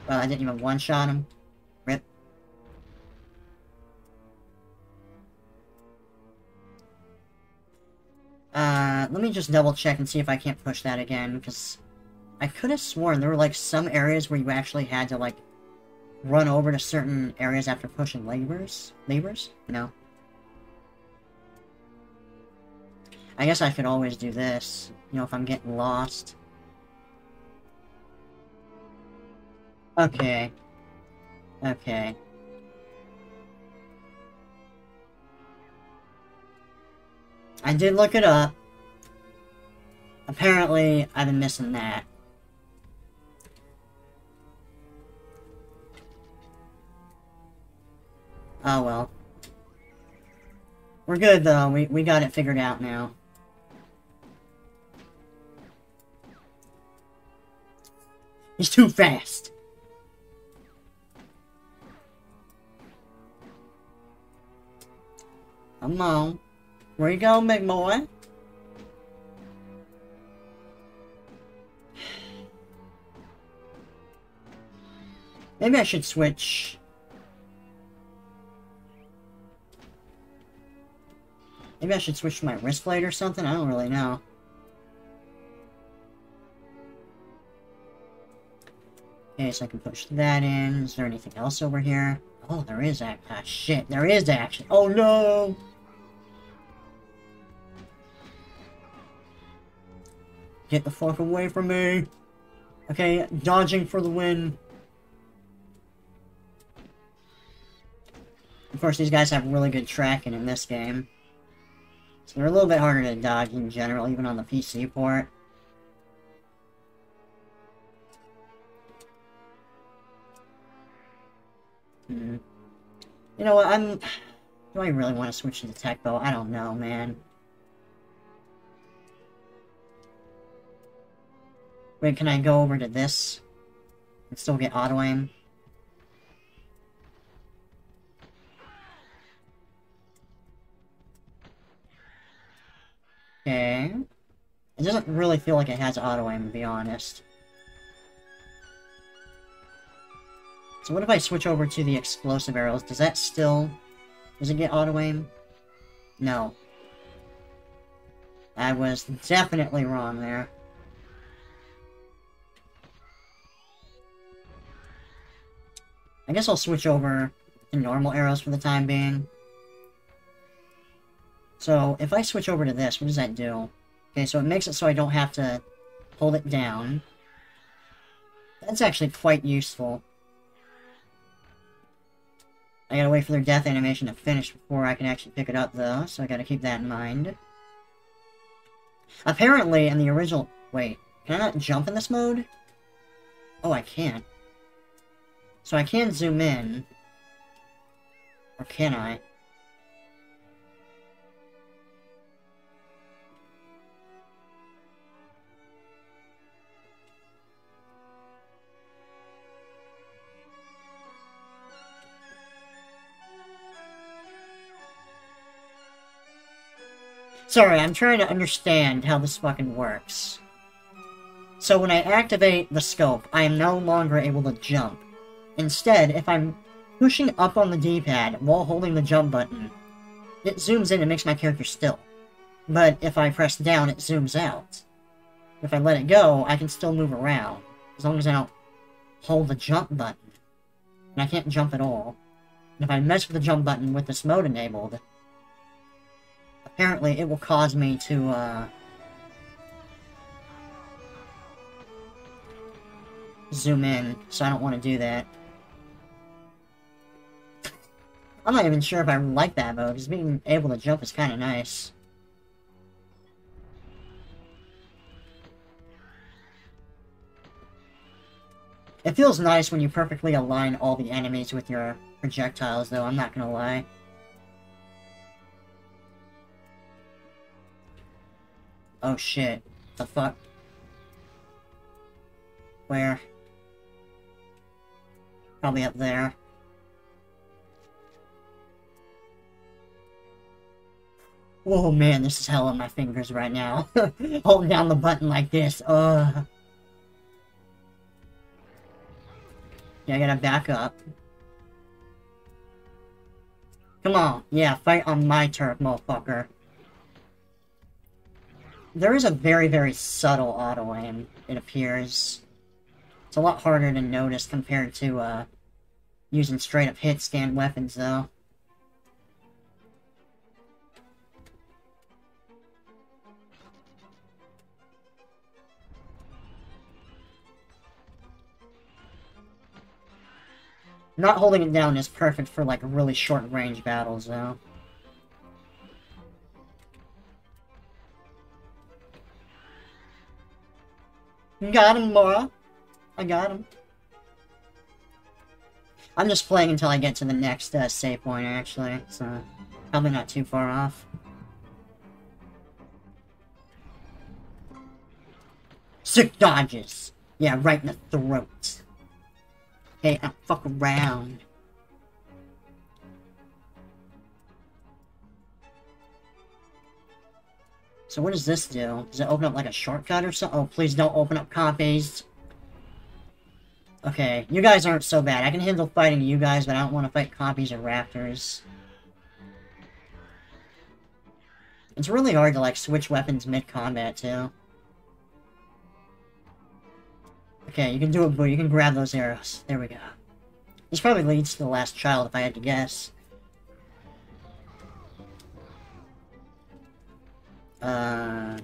Well, I didn't even one-shot him. Uh, let me just double check and see if I can't push that again, because I could have sworn there were, like, some areas where you actually had to, like, run over to certain areas after pushing levers? Levers? No. I guess I could always do this, you know, if I'm getting lost. Okay. Okay. I did look it up. Apparently, I've been missing that. Oh well. We're good though, we, we got it figured out now. He's too fast. Come on. Where you going, boy? Maybe I should switch... Maybe I should switch my wrist blade or something? I don't really know. Okay, so I can push that in. Is there anything else over here? Oh, there is act. Ah, shit. There is action. Oh, no! Get the fuck away from me! Okay, dodging for the win. Of course, these guys have really good tracking in this game. So they're a little bit harder to dodge in general, even on the PC port. Hmm. You know what, I'm... Do I really want to switch to the Tek Bow? I don't know, man. Wait, can I go over to this? And still get auto-aim? Okay. It doesn't really feel like it has auto-aim, to be honest. So what if I switch over to the explosive arrows? Does that still... Does it get auto-aim? No. I was definitely wrong there. I guess I'll switch over to normal arrows for the time being. So, if I switch over to this, what does that do? Okay, so it makes it so I don't have to hold it down. That's actually quite useful. I gotta wait for their death animation to finish before I can actually pick it up, though, so I gotta keep that in mind. Apparently, in the original... Wait, can I not jump in this mode? Oh, I can't. So I can't zoom in. Or can I? Sorry, I'm trying to understand how this fucking works. So when I activate the scope, I am no longer able to jump. Instead, if I'm pushing up on the D-pad while holding the jump button, it zooms in and makes my character still. But if I press down, it zooms out. If I let it go, I can still move around, as long as I don't hold the jump button. And I can't jump at all. And if I mess with the jump button with this mode enabled, apparently it will cause me to, uh... Zoom in, so I don't want to do that. I'm not even sure if I like that mode, because being able to jump is kind of nice. It feels nice when you perfectly align all the enemies with your projectiles, though, I'm not gonna lie. Oh shit. The fuck? Where? Probably up there. Oh man, this is hell on my fingers right now. Holding down the button like this. Ugh. Yeah, I gotta back up. Come on. Yeah, fight on my turf, motherfucker. There is a very, very subtle auto-aim, it appears. It's a lot harder to notice compared to, uh, using straight-up hit-scan weapons, though. Not holding it down is perfect for, like, really short-range battles, though. Got him, Laura. I got him. I'm just playing until I get to the next uh, save point, actually, so probably not too far off. Sick dodges! Yeah, right in the throat. Hey, I fuck around. So what does this do? Does it open up like a shortcut or something? Oh, please don't open up copies. Okay, you guys aren't so bad. I can handle fighting you guys, but I don't want to fight copies or raptors. It's really hard to, like, switch weapons mid-combat, too. Okay, you can do it, but you can grab those arrows. There we go. This probably leads to the last child, if I had to guess. Uh...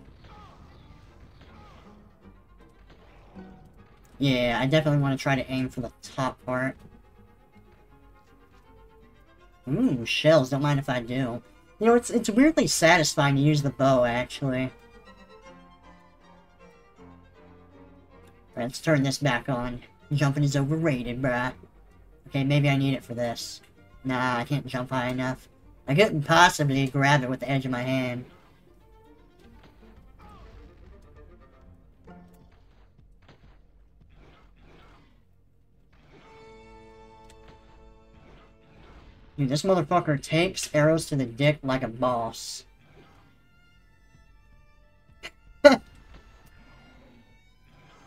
Yeah, I definitely want to try to aim for the top part. Ooh, shells, don't mind if I do. You know, it's, it's weirdly satisfying to use the bow, actually. Let's turn this back on. Jumping is overrated, bruh. Okay, maybe I need it for this. Nah, I can't jump high enough. I couldn't possibly grab it with the edge of my hand. Dude, this motherfucker takes arrows to the dick like a boss.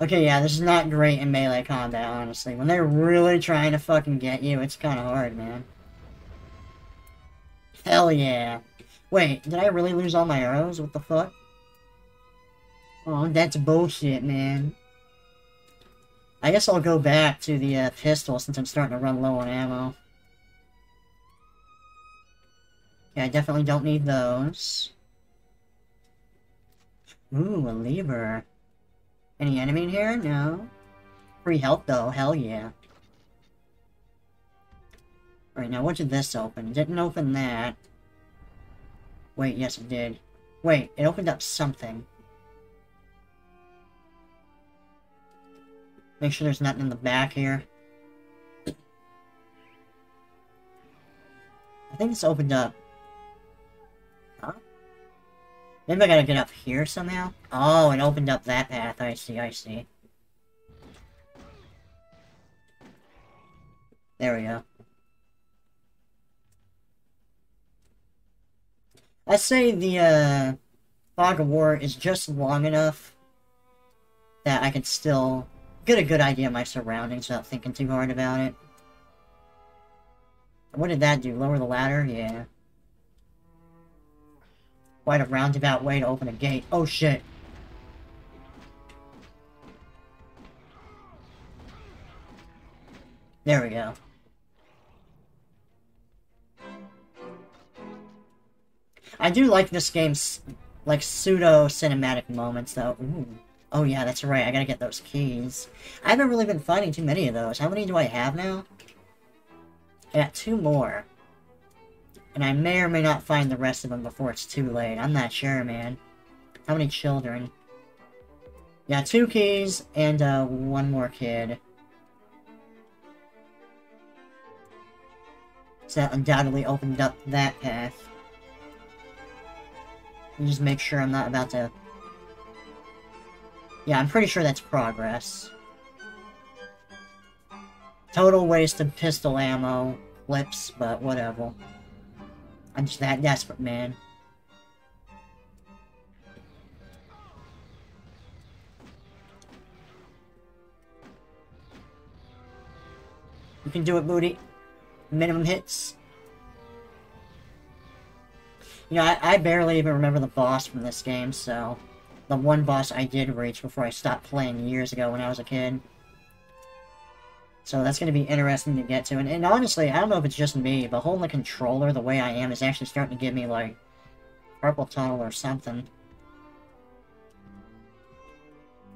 Okay, yeah, this is not great in melee combat, honestly. When they're really trying to fucking get you, it's kind of hard, man. Hell yeah. Wait, did I really lose all my arrows? What the fuck? Oh, that's bullshit, man. I guess I'll go back to the uh, pistol since I'm starting to run low on ammo. Yeah, I definitely don't need those. Ooh, a lever. Any enemy in here? No. Free health though, hell yeah. Alright, now what did this open? It didn't open that. Wait, yes it did. Wait, it opened up something. Make sure there's nothing in the back here. I think this opened up Maybe I gotta get up here somehow? Oh, it opened up that path. I see, I see. There we go. I say the, uh, Fog of War is just long enough that I can still get a good idea of my surroundings without thinking too hard about it. What did that do? Lower the ladder? Yeah. Quite a roundabout way to open a gate. Oh shit. There we go. I do like this game's, like, pseudo-cinematic moments, though. Ooh. Oh yeah, that's right, I gotta get those keys. I haven't really been finding too many of those. How many do I have now? I got two more. And I may or may not find the rest of them before it's too late. I'm not sure, man. How many children? Yeah, two keys and uh, one more kid. So that undoubtedly opened up that path. And just make sure I'm not about to... Yeah, I'm pretty sure that's progress. Total waste of pistol ammo, clips, but whatever. I'm just that desperate, man. You can do it, Bootie. Minimum hits. You know, I, I barely even remember the boss from this game, so... The one boss I did reach before I stopped playing years ago when I was a kid. So that's going to be interesting to get to. And, and honestly, I don't know if it's just me, but holding the controller the way I am is actually starting to give me, like, purple tunnel or something.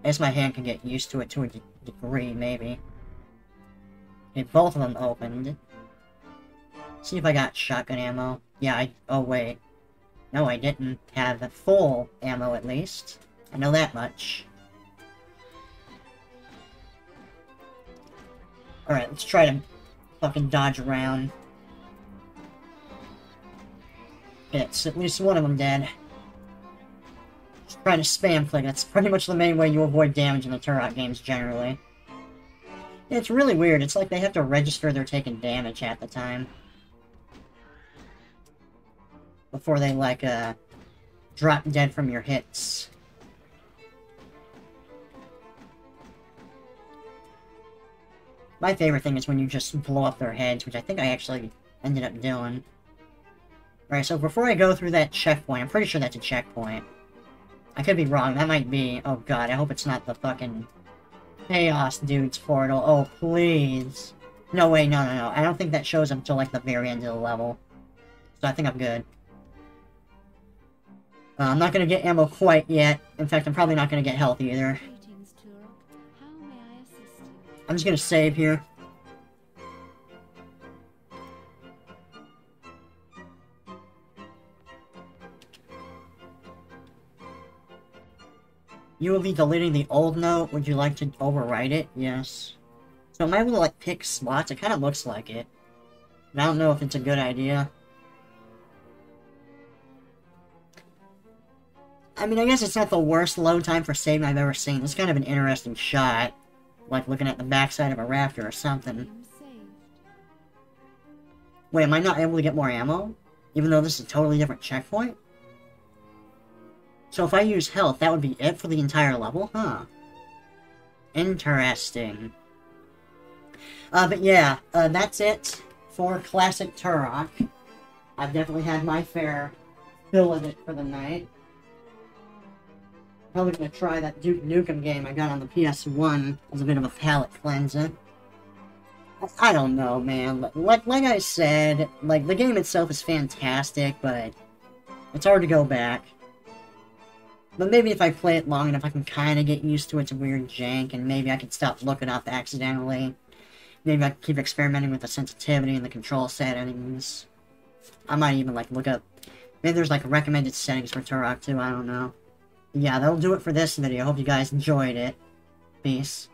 I guess my hand can get used to it to a degree, maybe. Okay, both of them opened. See if I got shotgun ammo. Yeah, I... Oh, wait. No, I didn't have full ammo, at least. I know that much. Alright, let's try to fucking dodge around. It's at least one of them dead. Just trying to spam click, that's pretty much the main way you avoid damage in the Turok games generally. It's really weird, it's like they have to register they're taking damage at the time. Before they, like, uh, drop dead from your hits. My favorite thing is when you just blow up their heads, which I think I actually ended up doing. Right, so before I go through that checkpoint, I'm pretty sure that's a checkpoint. I could be wrong, that might be. Oh god, I hope it's not the fucking Chaos Dude's portal. Oh, please. No, way, no, no, no. I don't think that shows up until, like, the very end of the level. So I think I'm good. Uh, I'm not gonna get ammo quite yet. In fact, I'm probably not gonna get health either. I'm just gonna save here. You will be deleting the old note. Would you like to overwrite it? Yes. So am I able to, like, pick slots? It kind of looks like it. I don't know if it's a good idea. I mean, I guess it's not the worst load time for saving I've ever seen. It's kind of an interesting shot. Like looking at the backside of a raptor or something. Wait, am I not able to get more ammo? Even though this is a totally different checkpoint? So if I use health, that would be it for the entire level? Huh. Interesting. Uh, but yeah, uh, that's it for Classic Turok. I've definitely had my fair fill of it for the night. Probably gonna try that Duke Nukem game I got on the PS1 as a bit of a palate cleanser. I don't know, man. Like, like I said, like, the game itself is fantastic, but it's hard to go back. But maybe if I play it long enough, I can kind of get used to its weird jank, and maybe I can stop looking up accidentally. Maybe I can keep experimenting with the sensitivity and the control settings. I might even, like, look up... Maybe there's, like, recommended settings for Turok too, I don't know. Yeah, that'll do it for this video. Hope you guys enjoyed it. Peace.